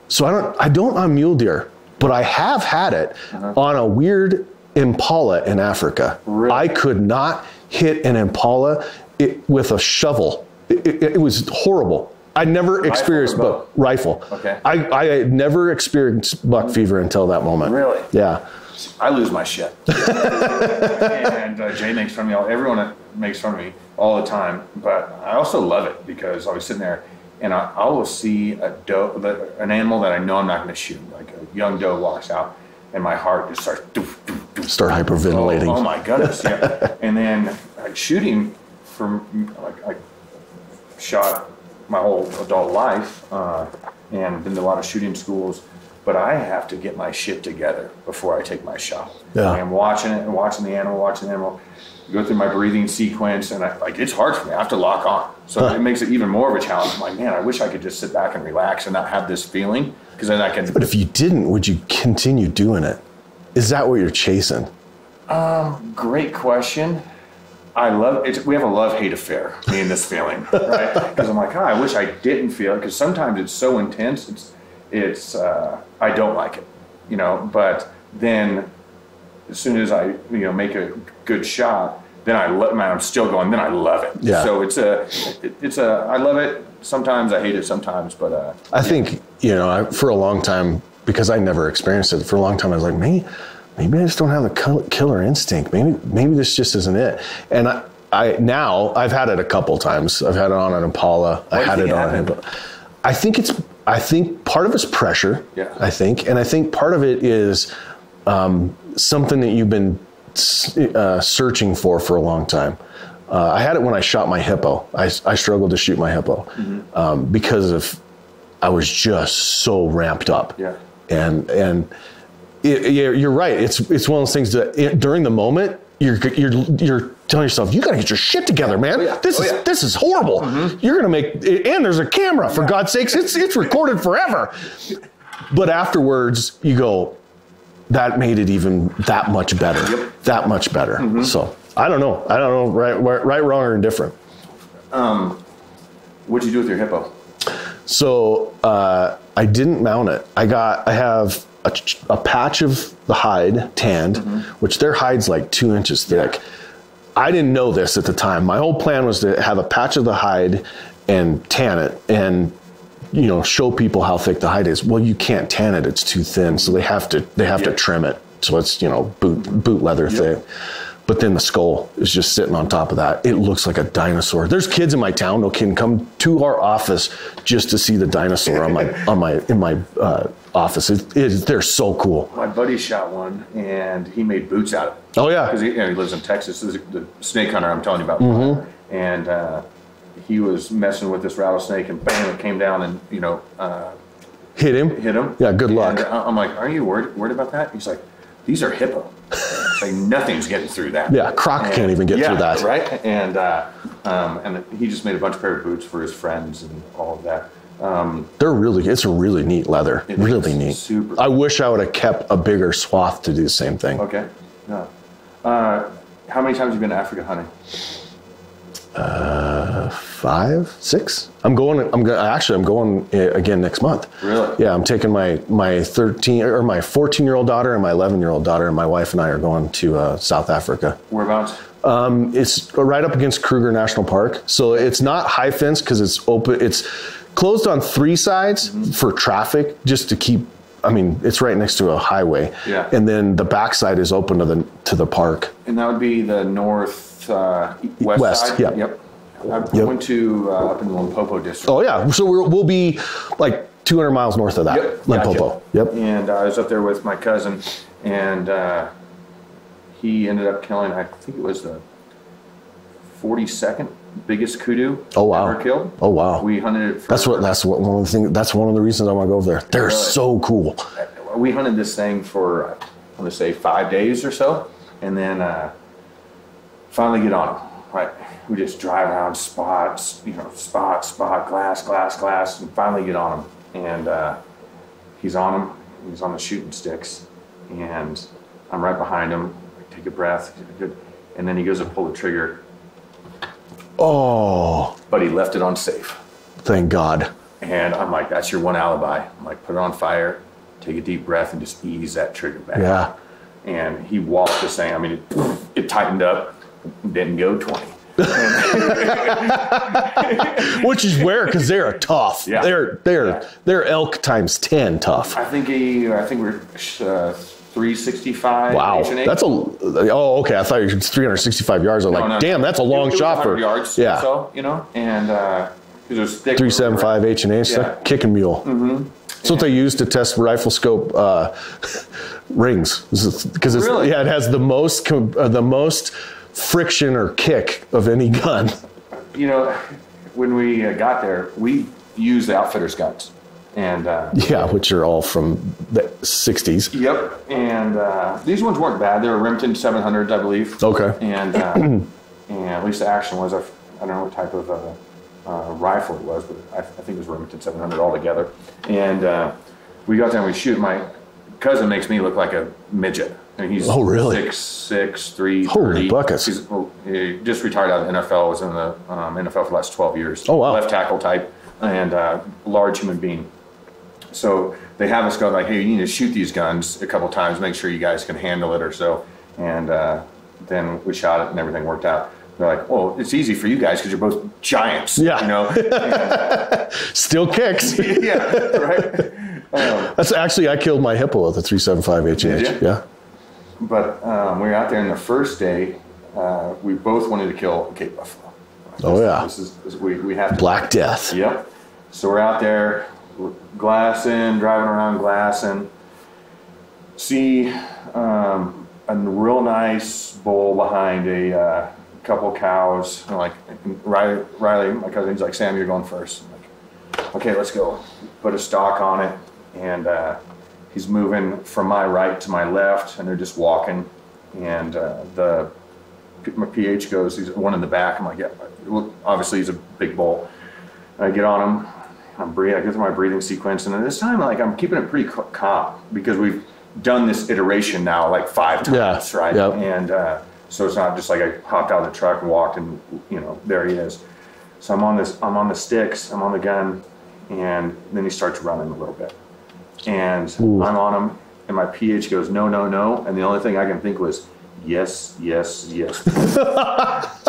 So I don't I don't on mule deer, but I have had it on a weird impala in Africa. Really? I could not hit an impala it, with a shovel. It, it- it was horrible. I never experienced buck rifle. Okay. I, I had never experienced buck fever until that moment. Really? Yeah. I lose my shit. and uh, Jay makes fun of me. Everyone makes fun of me all the time. But I also love it because I was sitting there and I, I will see a doe, an animal that I know I'm not going to shoot. Like a young doe walks out, and my heart just starts. Doof, doof, doof. Start hyperventilating. Oh, oh my goodness! Yeah. and then like, shooting from like I shot my whole adult life uh, and been to a lot of shooting schools, but I have to get my shit together before I take my shot. Yeah. I'm watching it and watching the animal, watching the animal, go through my breathing sequence, and I, like it's hard for me. I have to lock on, so it makes it even more of a challenge. I'm like, man, I wish I could just sit back and relax and not have this feeling because then I can. But if you didn't, would you continue doing it? Is that what you're chasing? Um, great question. I love it. We have a love hate affair, me and this feeling, right? Because I'm like, oh, I wish I didn't feel it. Because sometimes it's so intense. It's, it's, uh, I don't like it, you know. But then, as soon as I, you know, make a good shot, then I love. Man, I'm still going. Then I love it. Yeah. So it's a, it's a. I love it. Sometimes I hate it. Sometimes, but uh, I think, you know, I, for a long time, because I never experienced it, for a long time, I was like, maybe, maybe I just don't have the killer instinct. Maybe, maybe this just isn't it. And I, I now I've had it a couple times. I've had it on an Impala. I do had it on. An, I think it's. I think part of it's pressure. Yeah. I think, and I think part of it is um, something that you've been uh, searching for for a long time. Uh, I had it when I shot my hippo. I, I struggled to shoot my hippo um, because of I was just so ramped up. Yeah. And and it, you're right. It's it's one of those things that it, during the moment you're you're you're telling yourself you got to get your shit together, man. yeah. This Oh, is yeah. this is horrible. You're gonna make and there's a camera for God's sakes. It's it's recorded forever. But afterwards you go, that made it even that much better. Yep. That much better. Mm-hmm. So I don't know. I don't know right right, right wrong or indifferent. Um, what'd you do with your hippo? So uh, I didn't mount it. I got I have a, a patch of the hide tanned, mm-hmm. which their hide's like two inches thick. I didn't know this at the time. My whole plan was to have a patch of the hide and tan it and you know show people how thick the hide is. Well, you can't tan it; it's too thin. So they have to they have to trim it. So it's you know boot boot leather thick. But then the skull is just sitting on top of that. It looks like a dinosaur. There's kids in my town, no kidding, come to our office just to see the dinosaur on my on my in my uh, office. It, it, they're so cool. My buddy shot one, and he made boots out of it. Oh, yeah. because he, you know, he lives in Texas. This is the snake hunter I'm telling you about. Mm-hmm. And uh, he was messing with this rattlesnake, and bam, it came down and you know uh, Hit him. hit him. Yeah, good luck. And I- I'm like, are you worried worried about that? He's like, these are hippo. like nothing's getting through that. Yeah, Croc And- can't even get yeah, through that. right? And uh, um, and he just made a bunch of pair of boots for his friends and all of that. Um, They're really, it's a really neat leather. Really neat. super. I wish I would have kept a bigger swath to do the same thing. okay. No. Uh, how many times have you been to Africa hunting? Five, six? I'm going, I'm going, actually, I'm going uh, again next month. Really? Yeah, I'm taking my, my 13 or my 14 year old daughter and my 11 year old daughter, and my wife and I are going to uh, South Africa. Whereabouts? Um, it's right up against Kruger National Park. So it's not high fence because it's open. It's closed on three sides Mm-hmm. for traffic just to keep. I mean, it's right next to a highway. Yeah. And then the backside is open to the to the park. And that would be the north uh, west, West, side. yeah. Yep. I Yep. went to uh, up in the Limpopo district. Oh yeah. So we're, we'll be like 200 miles north of that. Yep. Limpopo. gotcha. Yep. And uh, I was up there with my cousin, and uh, he ended up killing. I think it was the 42nd biggest kudu Oh, wow. ever killed. Oh, wow. We hunted it. For, That's what. That's what one of the things. That's one of the reasons I want to go over there. They're Really? so cool. we hunted this thing for I want to say five days or so, and then uh, finally get on him. Right, we just drive around spots, you know, spot, spot, glass, glass, glass, and finally get on him. And uh, he's on him. He's on the shooting sticks, and I'm right behind him. I take a breath, and then he goes to pull the trigger, Oh, but he left it on safe. thank God. And I'm like, that's your one alibi. I'm like, put it on fire, take a deep breath, and just ease that trigger back. Yeah. and he walked this thing. I mean, it, it tightened up, didn't go 20. Which is rare because they're tough. Yeah. They're they're Yeah. they're elk times ten tough. I think he, I think we're uh, 365. Wow, H and H. that's a oh okay. I thought you were 365 yards. I'm like, No, no, damn, that's a long it was shot for yards. yeah. so you know, and uh, 'cause it was thick. 375 H and H, Yeah. kicking mule. Mm-hmm. That's what they use to test rifle scope uh, rings because it's Really? yeah, it has the most uh, the most friction or kick of any gun. You know, when we uh, got there, we used the outfitters guns, and uh, Yeah, which are all from the 60s. Yep, and uh, these ones weren't bad. They were Remington 700s, I believe. Okay. And uh, and at least the action was, I f- I don't know what type of uh, uh, rifle it was, but I, I think it was Remington 700 altogether. And uh, we got there and we shoot. My cousin makes me look like a midget. And he's Oh, really? Six, six, three, Holy 30. buckets. He's he just retired out of the NFL. Was in the um, NFL for the last 12 years. Oh, wow. Left tackle type and uh, large human being. So they have us go like, hey, you need to shoot these guns a couple times, make sure you guys can handle it or so. And uh, then we shot it and everything worked out. They're like, well, it's easy for you guys because you're both giants. Yeah. You know? Still kicks. yeah, right. That's actually I killed my hippo with a 375 H and Did H. you? Yeah. But um, we were out there, and the first day, uh, we both wanted to kill Cape Buffalo. Oh, yeah. This is, this, we, we have to. Black Death. Yep. So we're out there glassing, driving around glassing. See um, a real nice bull behind a uh, couple cows. And like Riley, Riley, my cousin, he's like, Sam, you're going first. I'm like, okay, let's go. Put a stock on it, and uh, he's moving from my right to my left, and they're just walking. And uh, the my PH goes, he's one in the back. I'm like, yeah, obviously he's a big bull. I get on him, I'm breathing, I go through my breathing sequence, and then this time, like, I'm keeping it pretty ca- calm because we've done this iteration now like five times, Yeah, right? yep. And uh, so it's not just like I hopped out of the truck and walked, and you know, there he is. So I'm on this, I'm on the sticks, I'm on the gun, and then he starts running a little bit, and Ooh. I'm on him, and my PH goes no, no, no, and the only thing I can think was yes, yes, yes.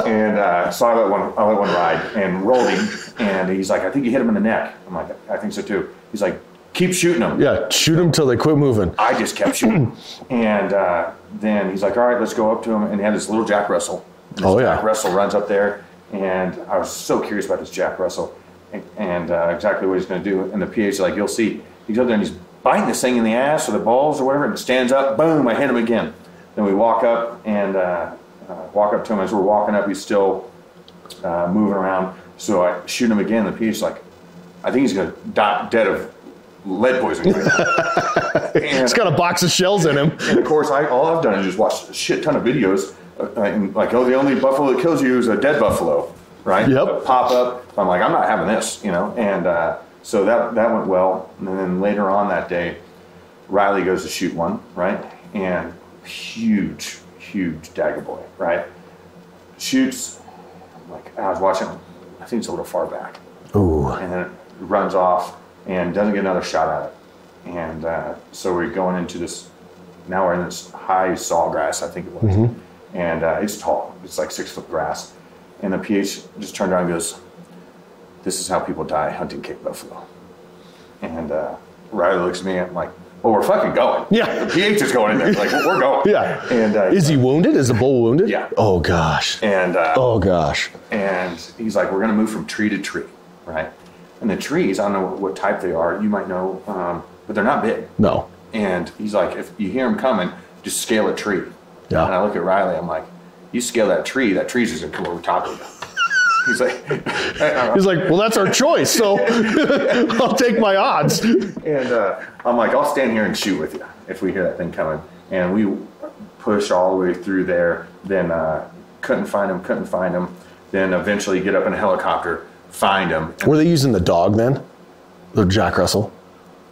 and uh, so I let one, I let one ride and rolled him, and he's like, I think you hit him in the neck. I'm like, I think so too. He's like, keep shooting him. Yeah. Shoot them till they quit moving. I just kept shooting. and uh, then he's like, all right, let's go up to him. And he had this little Jack Russell. This Oh, yeah. Jack Russell runs up there. And I was so curious about this Jack Russell and, and uh, exactly what he's going to do. And the PH's like, you'll see. He's up there and he's biting this thing in the ass or the balls or whatever and stands up. Boom, I hit him again. Then we walk up and uh, uh, walk up to him. As we're walking up, he's still uh, moving around. So I shoot him again. The PH's like, I think he's going to die dead of lead poisoning right. He's got a box of shells in him. And of course, I all I've done is just watch a shit ton of videos, uh, and like, oh, the only buffalo that kills you is a dead buffalo, right? Yep. Pop up. I'm like, I'm not having this, you know. And uh, so that that went well. And then later on that day, Riley goes to shoot one, right? And huge, huge dagger boy, right? Shoots. Like I was watching. I think it's a little far back Ooh. and then it runs off and doesn't get another shot at it. And uh, so we're going into this. Now we're in this high sawgrass, I think it was, and uh, it's tall. It's like six foot grass. And the PH just turned around and goes, "This is how people die hunting Cape buffalo." And uh, Riley looks at me. I'm like, "Well, we're fucking going." Yeah. The PH is going in there. Like we're going. Yeah. And uh, Is he wounded? Is the bull wounded? Yeah. Oh gosh. And uh, Oh gosh. and he's like, "We're going to move from tree to tree, right?" And the trees, I don't know what type they are. You might know, um, but they're not big. No. And he's like, if you hear him coming, just scale a tree. Yeah. And I look at Riley. I'm like, you scale that tree, that tree's just gonna come over top of you. He's like, He's like, well, that's our choice, so I'll take my odds. and uh, I'm like, I'll stand here and shoot with you if we hear that thing coming. And we push all the way through there. Then uh, couldn't find him, couldn't find him. Then eventually get up in a helicopter, find him. Were they using the dog then? The Jack Russell?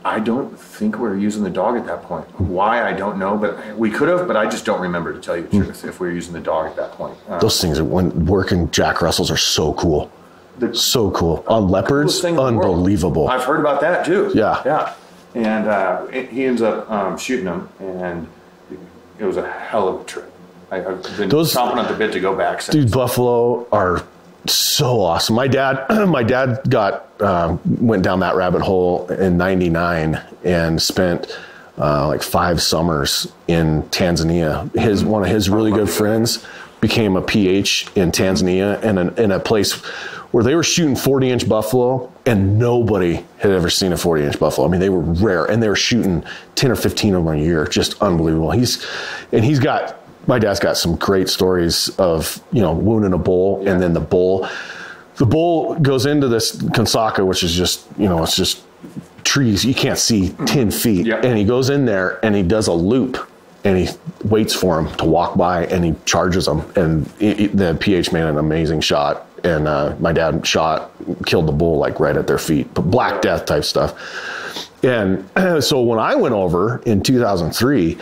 I don't think we were using the dog at that point. Why I don't know, but we could have. But I just don't remember to tell you the truth if we were using the dog at that point. Uh, Those things are when working Jack Russells are so cool. the So cool. On leopards, coolest thing in the world. unbelievable. I've heard about that too. Yeah. yeah. And uh, it- he ends up um, shooting them, and it was a hell of a trip. I, I've been Those- chomping at the bit to go back. Since. Dude, buffalo are so awesome. My dad, my dad got um, went down that rabbit hole in '99 and spent uh, like five summers in Tanzania. His one of his really good friends became a PH in Tanzania and in, in a place where they were shooting 40 inch buffalo and nobody had ever seen a 40 inch buffalo. I mean, they were rare and they were shooting 10 or 15 of them a year. Just unbelievable. He's, and he's got, my dad's got some great stories of, you know, wounding a bull and then the bull, the bull goes into this Consaka, which is just, you know, it's just trees. You can't see 10 feet. Yeah. And he goes in there and he does a loop and he waits for him to walk by and he charges him. And he- he- the PH made an amazing shot. And uh, my dad shot, killed the bull like right at their feet, but Black Death type stuff. And so when I went over in 2003,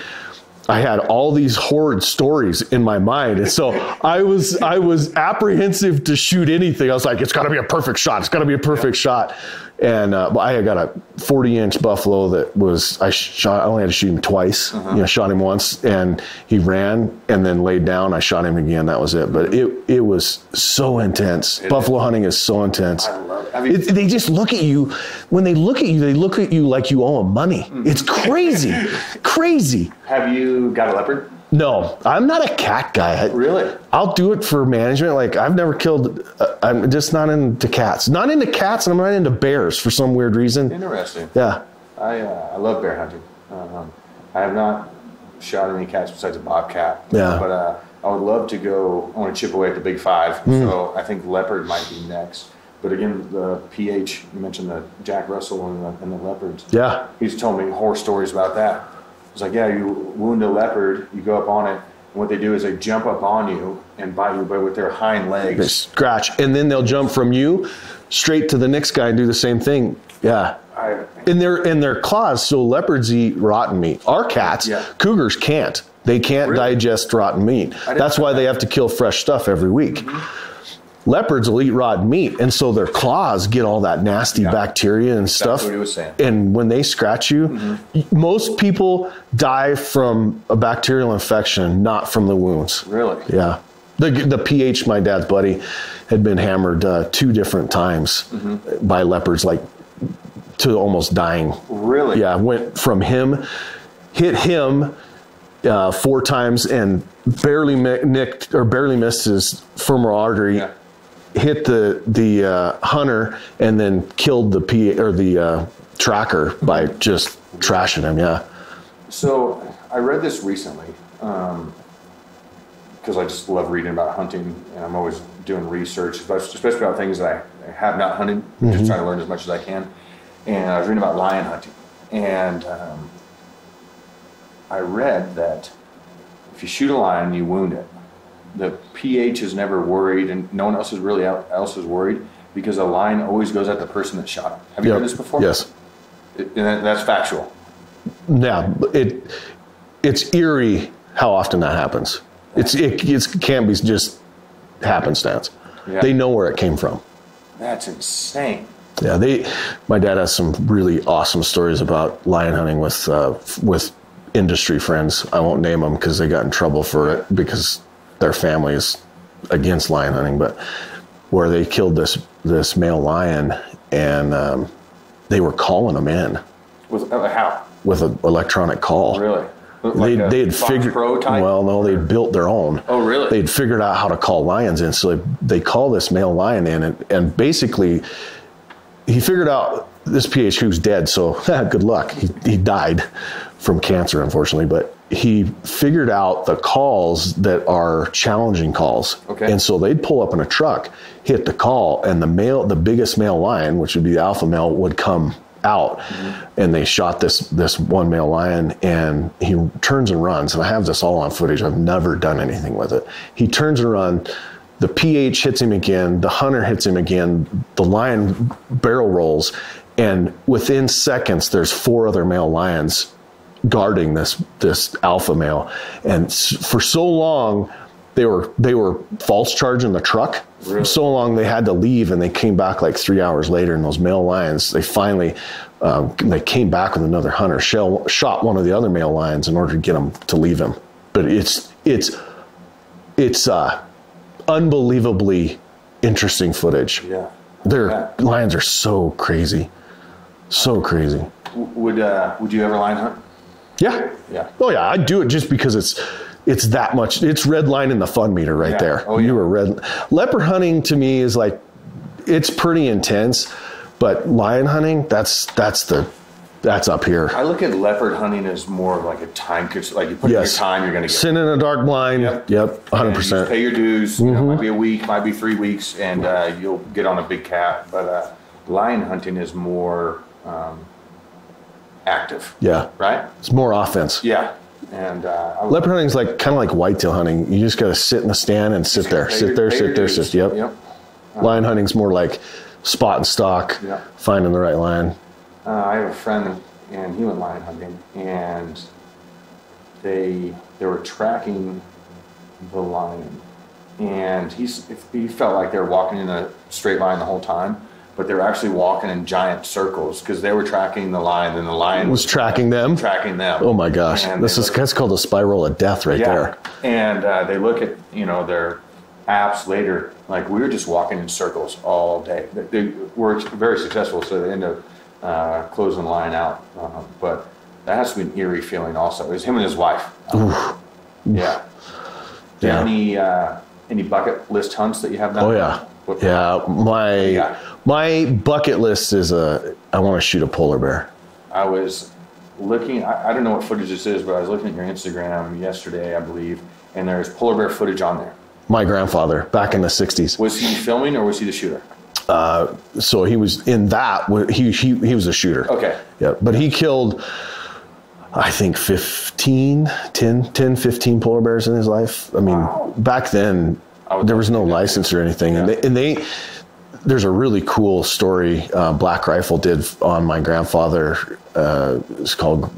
I had all these horrid stories in my mind, and so I was I was apprehensive to shoot anything. I was like, it's got to be a perfect shot. It's got to be a perfect shot. And uh, I had got a 40 inch buffalo that was I shot. I only had to shoot him twice. You know, shot him once, and he ran and then laid down. I shot him again. That was it. But it it was so intense. buffalo hunting is so intense. I love it. I mean, It, they just look at you. When they look at you, they look at you like you owe them money. Mm-hmm. It's crazy, crazy. have you got a leopard? No, I'm not a cat guy. Really? I'll do it for management. Like I've never killed. Uh, I'm just not into cats. Not into cats, and I'm not into bears for some weird reason. Interesting. Yeah. I uh, I love bear hunting. Um, I have not shot any cats besides a bobcat. Yeah. But uh, I would love to go. I want to chip away at the big five. Hmm. So I think leopard might be next. But again, the PH. You mentioned the Jack Russell and the, and the leopards. Yeah. He's told me horror stories about that. It's like, yeah, you wound a leopard, you go up on it, and what they do is they jump up on you and bite you by with their hind legs. They scratch, and then they'll jump from you straight to the next guy and do the same thing. Yeah. I, In their in their claws, so leopards eat rotten meat. Our cats, Yeah. cougars can't. They can't Really? digest rotten meat. That's why that. they have to kill fresh stuff every week. Mm-hmm. Leopards will eat rotten meat, and so their claws get all that nasty Yeah. bacteria and stuff. what he was saying. And when they scratch you, Mm-hmm. most people die from a bacterial infection, not from the wounds. really? Yeah. The, the PH, my dad's buddy, had been hammered uh, two different times Mm-hmm. by leopards, like to almost dying. Really? Yeah, went from him, hit him uh, four times and barely nicked or barely missed his femoral artery. Yeah. Hit the the uh, hunter and then killed the P or the uh, tracker by just trashing him. Yeah. So I read this recently because I just love reading about hunting, and I'm always doing research, especially especially about things that I have not hunted. Just trying to learn as much as I can. And I was reading about lion hunting, and um, I read that if you shoot a lion, you wound it. The PH is never worried, and no one else is really out, else is worried because a line always goes at the person that shot him. Have you Yep. heard this before? Yes. It- and that's factual. Yeah, it it's eerie how often that happens. It's it, it's, can't be just happenstance. Yeah. They know where it came from. That's insane. Yeah, they. My dad has some really awesome stories about lion hunting with uh, with industry friends. I won't name them because they got in trouble for it because their families against lion hunting. But where they killed this this male lion and um, they were calling him in With uh, how? with an electronic call. Really? they Like they had Fox figured. Well, no, they built their own. Oh, really? They'd figured out how to call lions in, so they, they call this male lion in, and, and basically, he figured out this PH who's dead. So good luck. He he died from cancer, unfortunately, but he figured out the calls that are challenging calls. Okay. And so they'd pull up in a truck, hit the call, and the male, the biggest male lion, which would be the alpha male, would come out. Mm-hmm. And they shot this this one male lion, and he turns and runs. And I have this all on footage. I've never done anything with it. He turns and runs. The PH hits him again. The hunter hits him again. The lion barrel rolls, and within seconds, there's four other male lions guarding this this alpha male, and for so long they were they were false charging the truck. Really? So long they had to leave, and they came back like three hours later. And those male lions, they finally um, they came back with another hunter. Shell shot one of the other male lions in order to get him to leave him. But it's it's it's uh, unbelievably interesting footage. Yeah. Their Yeah. lions are so crazy, so crazy. Would uh, Would you ever lion hunt? Yeah. Yeah. Oh yeah, I do it just because it's it's that much. It's red line in the fun meter right Yeah. there. Oh, You yeah. were red. Leopard hunting to me is like it's pretty intense, but lion hunting that's that's the that's up here. I look at leopard hunting as more of like a time cons- Like you put in your time, you're going to get. Sit in a dark blind. Yep. Yep. Hundred you percent. Pay your dues. You know, might be a week, might be three weeks, and uh, you'll get on a big cat. But uh, lion hunting is more um, active, Yeah. right? It's more offense. Yeah. And uh, Leopard hunting is like kind of like whitetail hunting. You just got to sit in the stand and sit there, sit there, sit there, sit. Yep. Yep. Lion hunting's more like spot and stalk, Yeah. finding the right lion. Uh, I have a friend, and he went lion hunting, and they they were tracking the lion, and he's he felt like they were walking in a straight line the whole time, but they were actually walking in giant circles because they were tracking the lion, and the lion Was tracking them. tracking them. Oh my gosh, And this is that's called a spiral of death right yeah. there. And uh, they look at you know their apps later. Like we were just walking in circles all day. They, they were very successful, so they end up uh, closing the line out. Uh, but that has to be an eerie feeling. Also, it was him and his wife. Yeah. Do you have Yeah. any uh, any bucket list hunts that you have done? Oh yeah, What- yeah. My Yeah. My bucket list is a I want to shoot a polar bear. I was looking. I, I don't know what footage this is, but I was looking at your Instagram yesterday, I believe, and there's polar bear footage on there. My grandfather back in the '60s. Was he filming or was he the shooter? Uh, So he was in that. He he he was a shooter. Okay. Yeah, but he killed, I think 15, 10, 10, 15 polar bears in his life. I mean, Wow. back then, there was no love to do that. license or anything. And, they, and they, there's a really cool story uh, Black Rifle did on my grandfather. Uh, it's called,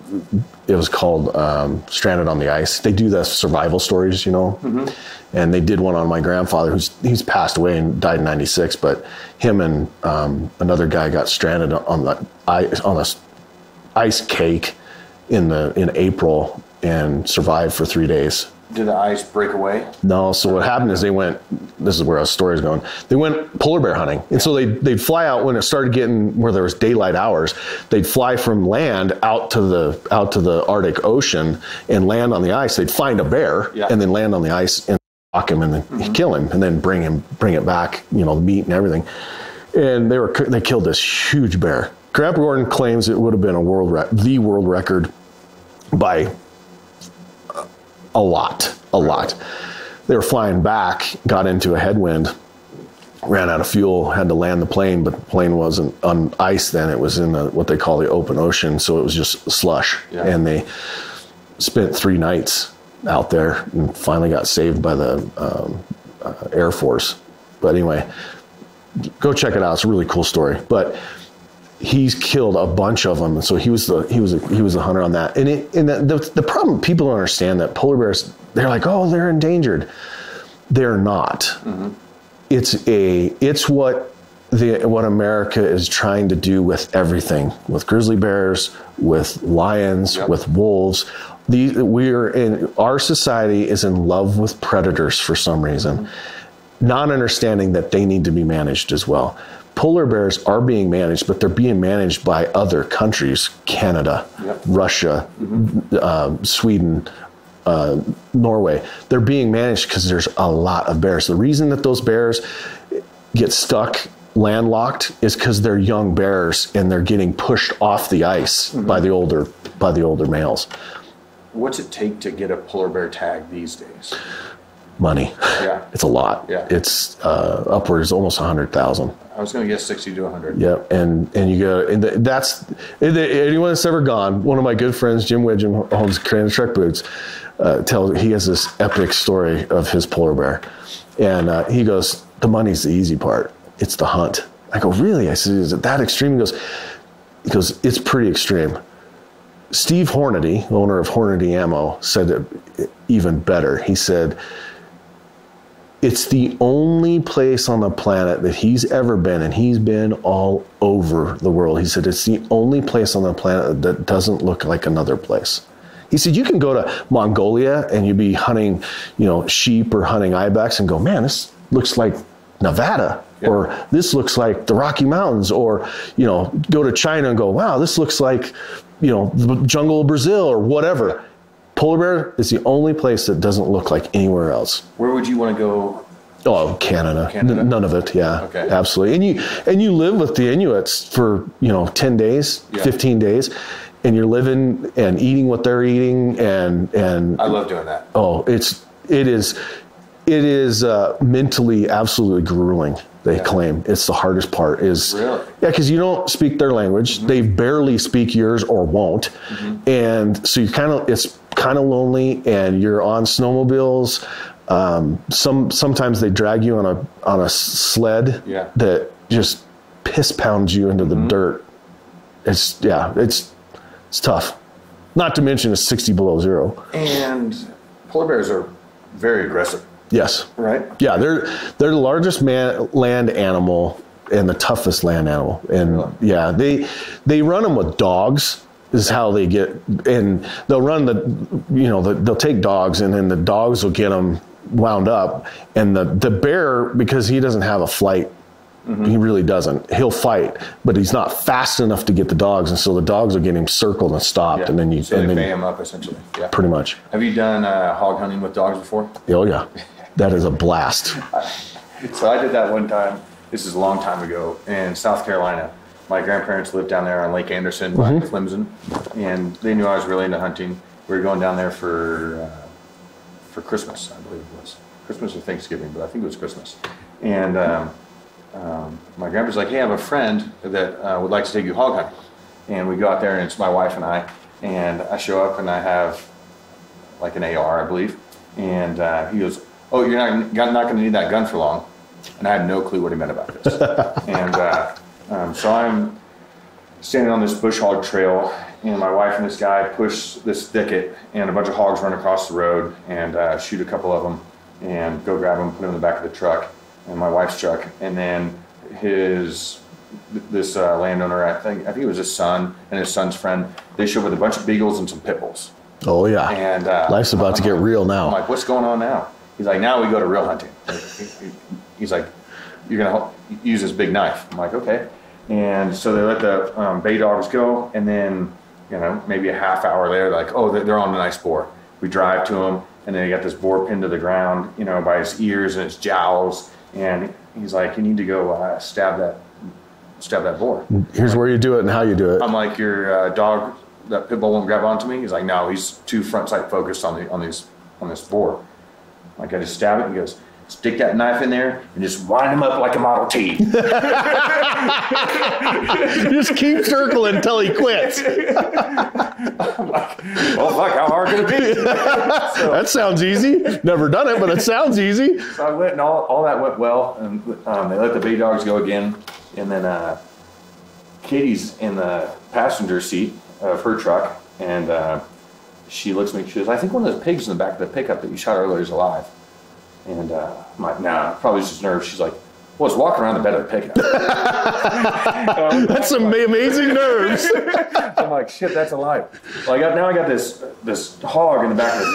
it was called um, Stranded on the Ice. They do the survival stories, you know. Mm-hmm. And they did one on my grandfather, who's he's passed away and died in '96. But him and um, another guy got stranded on the ice on this ice cake in the in April and survived for three days. Did the ice break away? No, so what happened is they went. This is where our story is going. They went polar bear hunting, and so they they'd fly out when it started getting where there was daylight hours. They'd fly from land out to the out to the Arctic Ocean and land on the ice. They'd find a bear Yeah. and then land on the ice and stalk him and then mm-hmm. kill him and then bring him bring it back. You know, the meat and everything. And they were they killed this huge bear. Grandpa Gordon claims it would have been a world rec- the world record by a lot, a lot. They were flying back, got into a headwind, ran out of fuel, had to land the plane, but the plane wasn't on ice then. It was in the, what they call the open ocean, so it was just slush. Yeah. And they spent three nights out there and finally got saved by the um, uh, Air Force. But anyway, go check it out. It's a really cool story. But he's killed a bunch of them, and so he was the he was a, he was the hunter on that. And it and the, the the problem people don't understand that polar bears they're like oh they're endangered, they're not. Mm-hmm. It's a it's what the what America is trying to do with everything with grizzly bears, with lions, Yep. with wolves. The, we're in our society is in love with predators for some reason mm-hmm. not understanding that they need to be managed as well. Polar bears are being managed, but they're being managed by other countries Canada, Yep. Russia, um, Sweden, uh, Norway. They're being managed because there's a lot of bears. The reason that those bears get stuck landlocked is because they're young bears and they're getting pushed off the ice by the older by the older males. What's it take to get a polar bear tag these days? Money. Yeah. It's a lot. Yeah. It's uh, upwards almost a hundred thousand. I was going to guess 60 to 100. Yeah, and and you go, and that's anyone that's ever gone. One of my good friends, Jim Winjum, owns Kenetrek Boots. Uh, tell he has this epic story of his polar bear, and uh, he goes, "The money's the easy part. It's the hunt." I go, "Really?" I said, "Is it that extreme?" He goes, "He goes, it's pretty extreme." Steve Hornady, owner of Hornady Ammo, said it even better. He said, it's the only place on the planet that he's ever been, and he's been all over the world. He said it's the only place on the planet that doesn't look like another place. He said you can go to Mongolia and you'd be hunting, you know, sheep or hunting ibex and go, man, this looks like Nevada, or this looks like the Rocky Mountains, or you know, go to China and go, wow, this looks like, you know, the jungle of Brazil or whatever. Polar bear is the only place that doesn't look like anywhere else. Where would you want to go? Oh, Canada. Canada? None of it. Yeah. Okay. Absolutely. And you and you live with the Inuits for you know ten days, Yeah. fifteen days, and you're living and eating what they're eating, and and I love doing that. oh, it's it is it is uh, mentally absolutely grueling. They claim it's the hardest part. Is Really? yeah, because you don't speak their language. They barely speak yours or won't, and so you kind of it's kind of lonely, and you're on snowmobiles. Um, some sometimes they drag you on a on a sled Yeah. that just piss pounds you into the dirt. It's yeah, it's it's tough. Not to mention it's 60 below zero. And polar bears are very aggressive, Yes. right? Yeah, they're they're the largest man, land animal and the toughest land animal. And yeah, they they run them with dogs. Is how they get, and they'll run the, you know, the, they'll take dogs, and then the dogs will get them wound up, and the the bear because he doesn't have a flight. He really doesn't. He'll fight, but he's not fast enough to get the dogs, and so the dogs will get him circled and stopped, and then you, so and they then you- them up essentially. Yeah. pretty much. Have you done uh, hog hunting with dogs before? Oh yeah, that is a blast. So I did that one time. This is a long time ago in South Carolina. My grandparents lived down there on Lake Anderson by Clemson, and they knew I was really into hunting. We were going down there for uh, for Christmas, I believe it was Christmas or Thanksgiving, but I think it was Christmas. And um, um, my grandpa's like, "Hey, I have a friend that uh, would like to take you hog hunting." And we go out there, and it's my wife and I. And I show up, and I have like an AR, I believe. And uh, he goes, "Oh, you're not not going to need that gun for long." And I had no clue what he meant about this. and uh, um, so I'm standing on this bush hog trail, and my wife and this guy push this thicket, and a bunch of hogs run across the road and uh, shoot a couple of them, and go grab them, put them in the back of the truck, and my wife's truck, and then his this uh, landowner, I think I think it was his son and his son's friend. They show up with a bunch of beagles and some pit bulls. Oh yeah, And uh, life's about to get real now. I'm like, what's going on now? He's like, now we go to real hunting. He's like, you're gonna use this big knife. I'm like, okay. And so they let the um, bay dogs go, and then you know maybe a half hour later, like, oh, they're, they're on a nice boar. We drive to him, and then he got this boar pinned to the ground, you know, by his ears and his jowls, and he's like, you need to go uh, stab that, stab that boar. Here's where you do it and how you do it. I'm like, your uh, dog, that pit bull won't grab onto me. He's like, no, he's too front sight focused on the on these on this boar. Like I just stab it. and He goes, stick that knife in there and just wind him up like a Model T. Just keep circling until he quits. I'm like, well, fuck, how hard could it be? so, That sounds easy. Never done it, but it sounds easy. so I went and all, all that went well. And um, they let the bay dogs go again. And then uh, Katie's in the passenger seat of her truck. And uh, she looks at me. She goes, I think one of those pigs in the back of the pickup that you shot earlier is alive. And uh, I'm like, nah, probably just nerves. She's like, well, it's walking around the bed of the pickup. That's some ama- amazing nerves. I'm like, shit, that's alive. Well, I got now I got this this hog in the back of the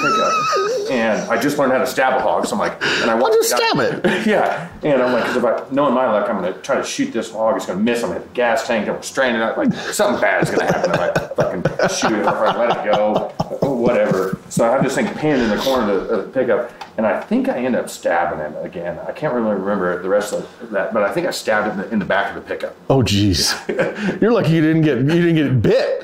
pickup, and I just learned how to stab a hog. So I'm like, and I I'll walked just stab it. yeah, and I'm like, because if I knowing my luck, I'm gonna try to shoot this hog. It's gonna miss. I'm gonna hit the gas tank. I'm gonna strain it out. Like something bad is gonna happen if I fucking shoot it or if I let it go, whatever. So I have this thing pinned in the corner of the, of the pickup, and I think I end up stabbing it again. I can't really remember the rest of that, but I think I stabbed it in the, in the back of the pickup. Oh, jeez. You're lucky you didn't get you didn't get bit.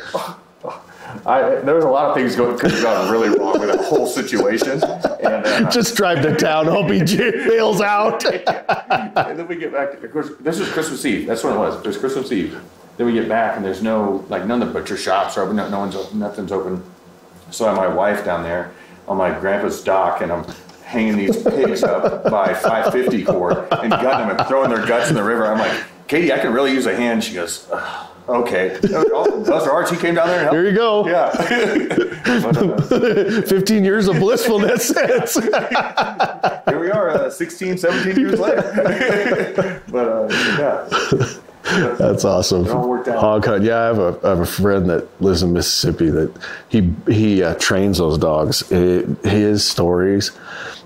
I, there was a lot of things going could have gone really wrong with that whole situation, and, uh, Just drive to town, hope he bails out. and then we get back. To, of course, this was Christmas Eve. That's when it was. It was Christmas Eve. Then we get back, and there's no like none of the butcher shops are open. No, no one's open. Nothing's open. So I have my wife down there on my grandpa's dock, and I'm hanging these pigs up by 550 cord and gutting them and throwing their guts in the river. I'm like, Katie, I can really use a hand. She goes, "Ugh, okay. Buster Archie came down there and helped. Here you go. Yeah. Uh, 15 years of blissfulness. Here we are, uh, 16, 17 years later. but uh, yeah, That's awesome. all worked out. Hog hunt. Yeah, I have a, I have a friend that lives in Mississippi that he he uh, trains those dogs. It, his stories,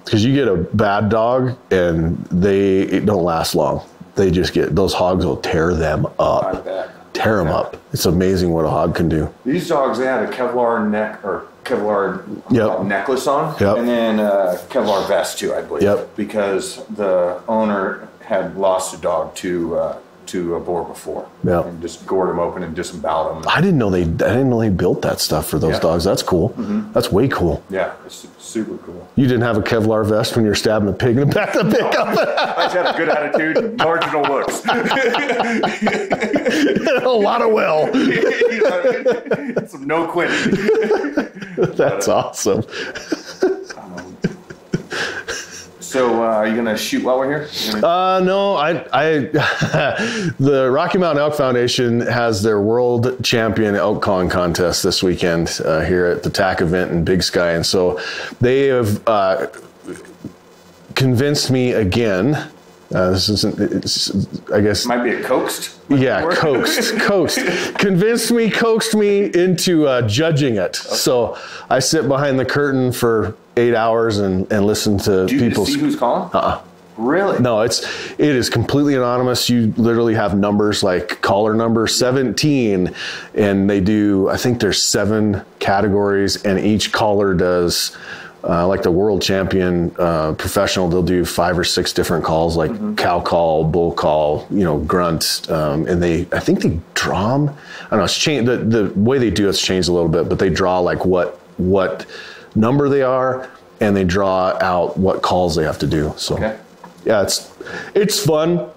because you get a bad dog and they it don't last long. They just get those hogs will tear them up, tear them up. It's amazing what a hog can do. These dogs, they had a Kevlar neck or Kevlar Yep. uh, necklace on, Yep. and then uh, Kevlar vest too, I believe. Yep. Because the owner had lost a dog to uh, to a boar before. Yeah. And just gored them open and disemboweled them. I didn't know they I didn't know they built that stuff for those Yeah. dogs. That's cool. Mm-hmm. That's way cool. Yeah, it's super cool. You didn't have a Kevlar vest when you're stabbing a pig in the back of the pickup. I just had a good attitude, marginal looks. a lot of will. You know what I mean? Some no quitting. That's awesome. So, uh, are you gonna shoot while we're here? Gonna- Uh, no, I, I, the Rocky Mountain Elk Foundation has their World Champion Elk Calling contest this weekend uh, here at the TAC event in Big Sky, and so they have uh, convinced me again. Uh, this isn't, it's, I guess, Might be a coaxed. yeah, coaxed, coaxed, convinced me, coaxed me into uh, judging it. So I sit behind the curtain for eight hours and, and listen to people. Do you people. see who's calling? Uh-uh. Really? No, it's it is completely anonymous. You literally have numbers like caller number 17 and they do I think there's seven categories and each caller does uh, like the world champion uh, professional, they'll do five or six different calls, like cow call, bull call, you know, grunt, um, and they, I think they draw them. I don't know. It's changed. The, the way they do it's changed a little bit, but they draw like what what number they are, and they draw out what calls they have to do. So Okay. yeah, it's it's fun.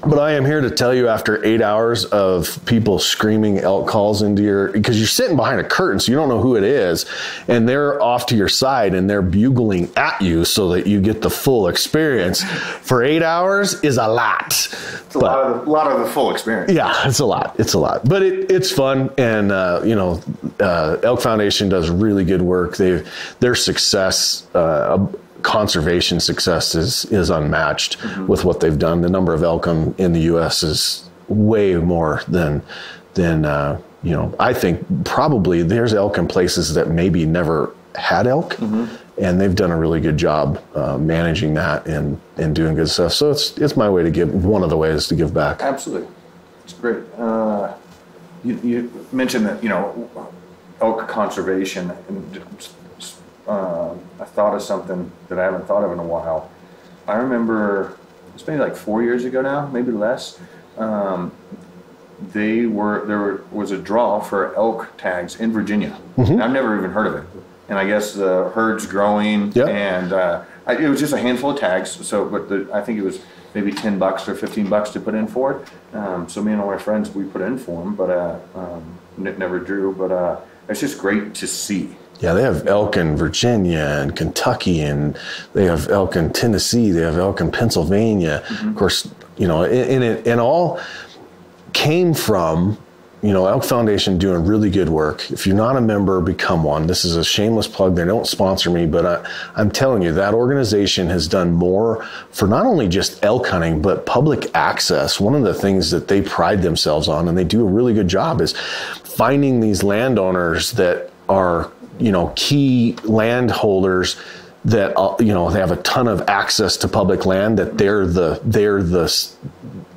But I am here to tell you after eight hours of people screaming elk calls into your because you're sitting behind a curtain, so you don't know who it is, and they're off to your side and they're bugling at you so that you get the full experience. For eight hours is a lot. It's a lot of the, lot of the full experience. Yeah, it's a lot. It's a lot, but it, it's fun, and uh, you know, uh, Elk Foundation does really good work. They their success, uh, conservation success is is unmatched with what they've done. The number of elk in, in the U.S. is way more than than uh, you know. I think probably there's elk in places that maybe never had elk. And they've done a really good job uh, managing that and, and doing good stuff. So it's it's my way to give one of the ways to give back. Absolutely. It's great. Uh, you, you mentioned that, you know, elk conservation. And uh, I thought of something that I haven't thought of in a while. I remember, it's maybe like four years ago now, maybe less. Um, they were there was a draw for elk tags in Virginia. Mm-hmm. I've never even heard of it, and I guess the herd's growing, Yeah. and uh, I, it was just a handful of tags. So, but the, I think it was maybe ten bucks or fifteen bucks to put in for it. Um, so me and all my friends, we put in for them, but uh, um, it never drew. But uh, it's just great to see. Yeah, they have elk in Virginia and Kentucky, and they have elk in Tennessee. They have elk in Pennsylvania. Mm-hmm. Of course, you know, and, and it and all came from you know Elk Foundation doing really good work. If you're not a member, become one. This is a shameless plug. They don't sponsor me, but I, I'm telling you that organization has done more for not only just elk hunting but public access. One of the things that they pride themselves on, and they do a really good job, is finding these landowners that are you know key landholders that uh, you know they have a ton of access to public land that they're the they're the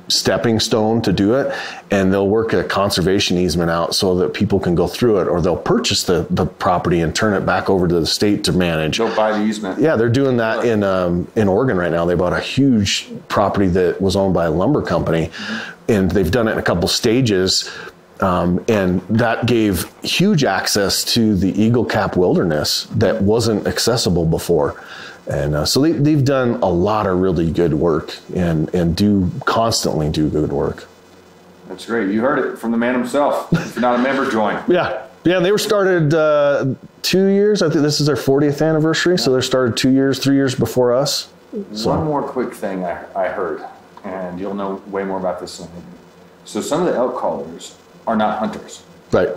stepping stone to do it and they'll work a conservation easement out so that people can go through it or they'll purchase the, the property and turn it back over to the state to manage Go buy the easement. yeah, they're doing that in um, in Oregon right now. They bought a huge property that was owned by a lumber company, and they've done it in a couple stages. Um, and that gave huge access to the Eagle Cap Wilderness that wasn't accessible before. And uh, so they, they've done a lot of really good work and, and do constantly do good work. That's great. You heard it from the man himself. If you're not a member, join. Yeah. Yeah, and they were started uh, two years. I think this is their 40th anniversary. So they're started two years, three years before us. So. One more quick thing I, I heard, and you'll know way more about this than I do. So some of the elk callers are not hunters, Right.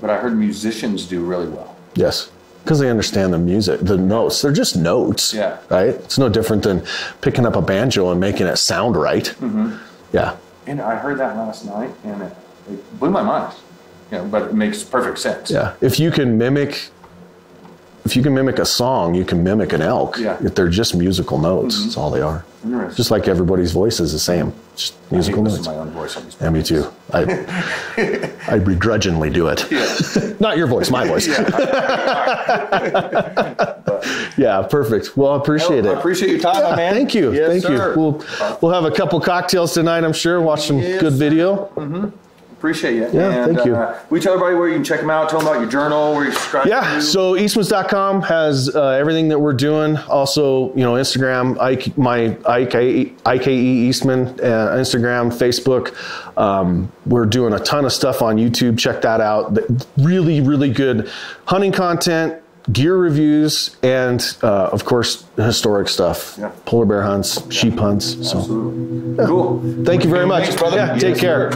but I heard musicians do really well. Yes. Because they understand the music, the notes. They're just notes. Yeah. Right? It's no different than picking up a banjo and making it sound right. Mm-hmm. Yeah. And I heard that last night, and it, it blew my mind. You know, but it makes perfect sense. Yeah. If you can mimic if you can mimic a song, you can mimic an elk. Yeah. If they're just musical notes, mm-hmm. that's all they are. Interesting. Just like everybody's voice is the same. Just I musical notes. my own voice on these. Yeah, me too. I I begrudgingly do it. Yeah. Not your voice, my voice. Yeah, perfect. Well, I appreciate I it. appreciate your time, my man. Thank you. Yes, Thank sir. you. We'll we'll have a couple cocktails tonight, I'm sure. Watch some Yes, good video. Mm-hmm. Appreciate you. Yeah, and, thank you. Uh, we tell everybody where you can check them out. Tell them about your journal, where you subscribe Yeah. to. So eastmans.com has uh, everything that we're doing. Also, you know, Instagram, Ike, my Ike, IKE Eastman, uh, Instagram, Facebook. Um, we're doing a ton of stuff on YouTube. Check that out. Really, really good hunting content, gear reviews, and uh, of course, historic stuff. Yeah. Polar bear hunts, sheep hunts. So Absolutely. Cool. thank you very much. Thanks, brother. Yeah, take care.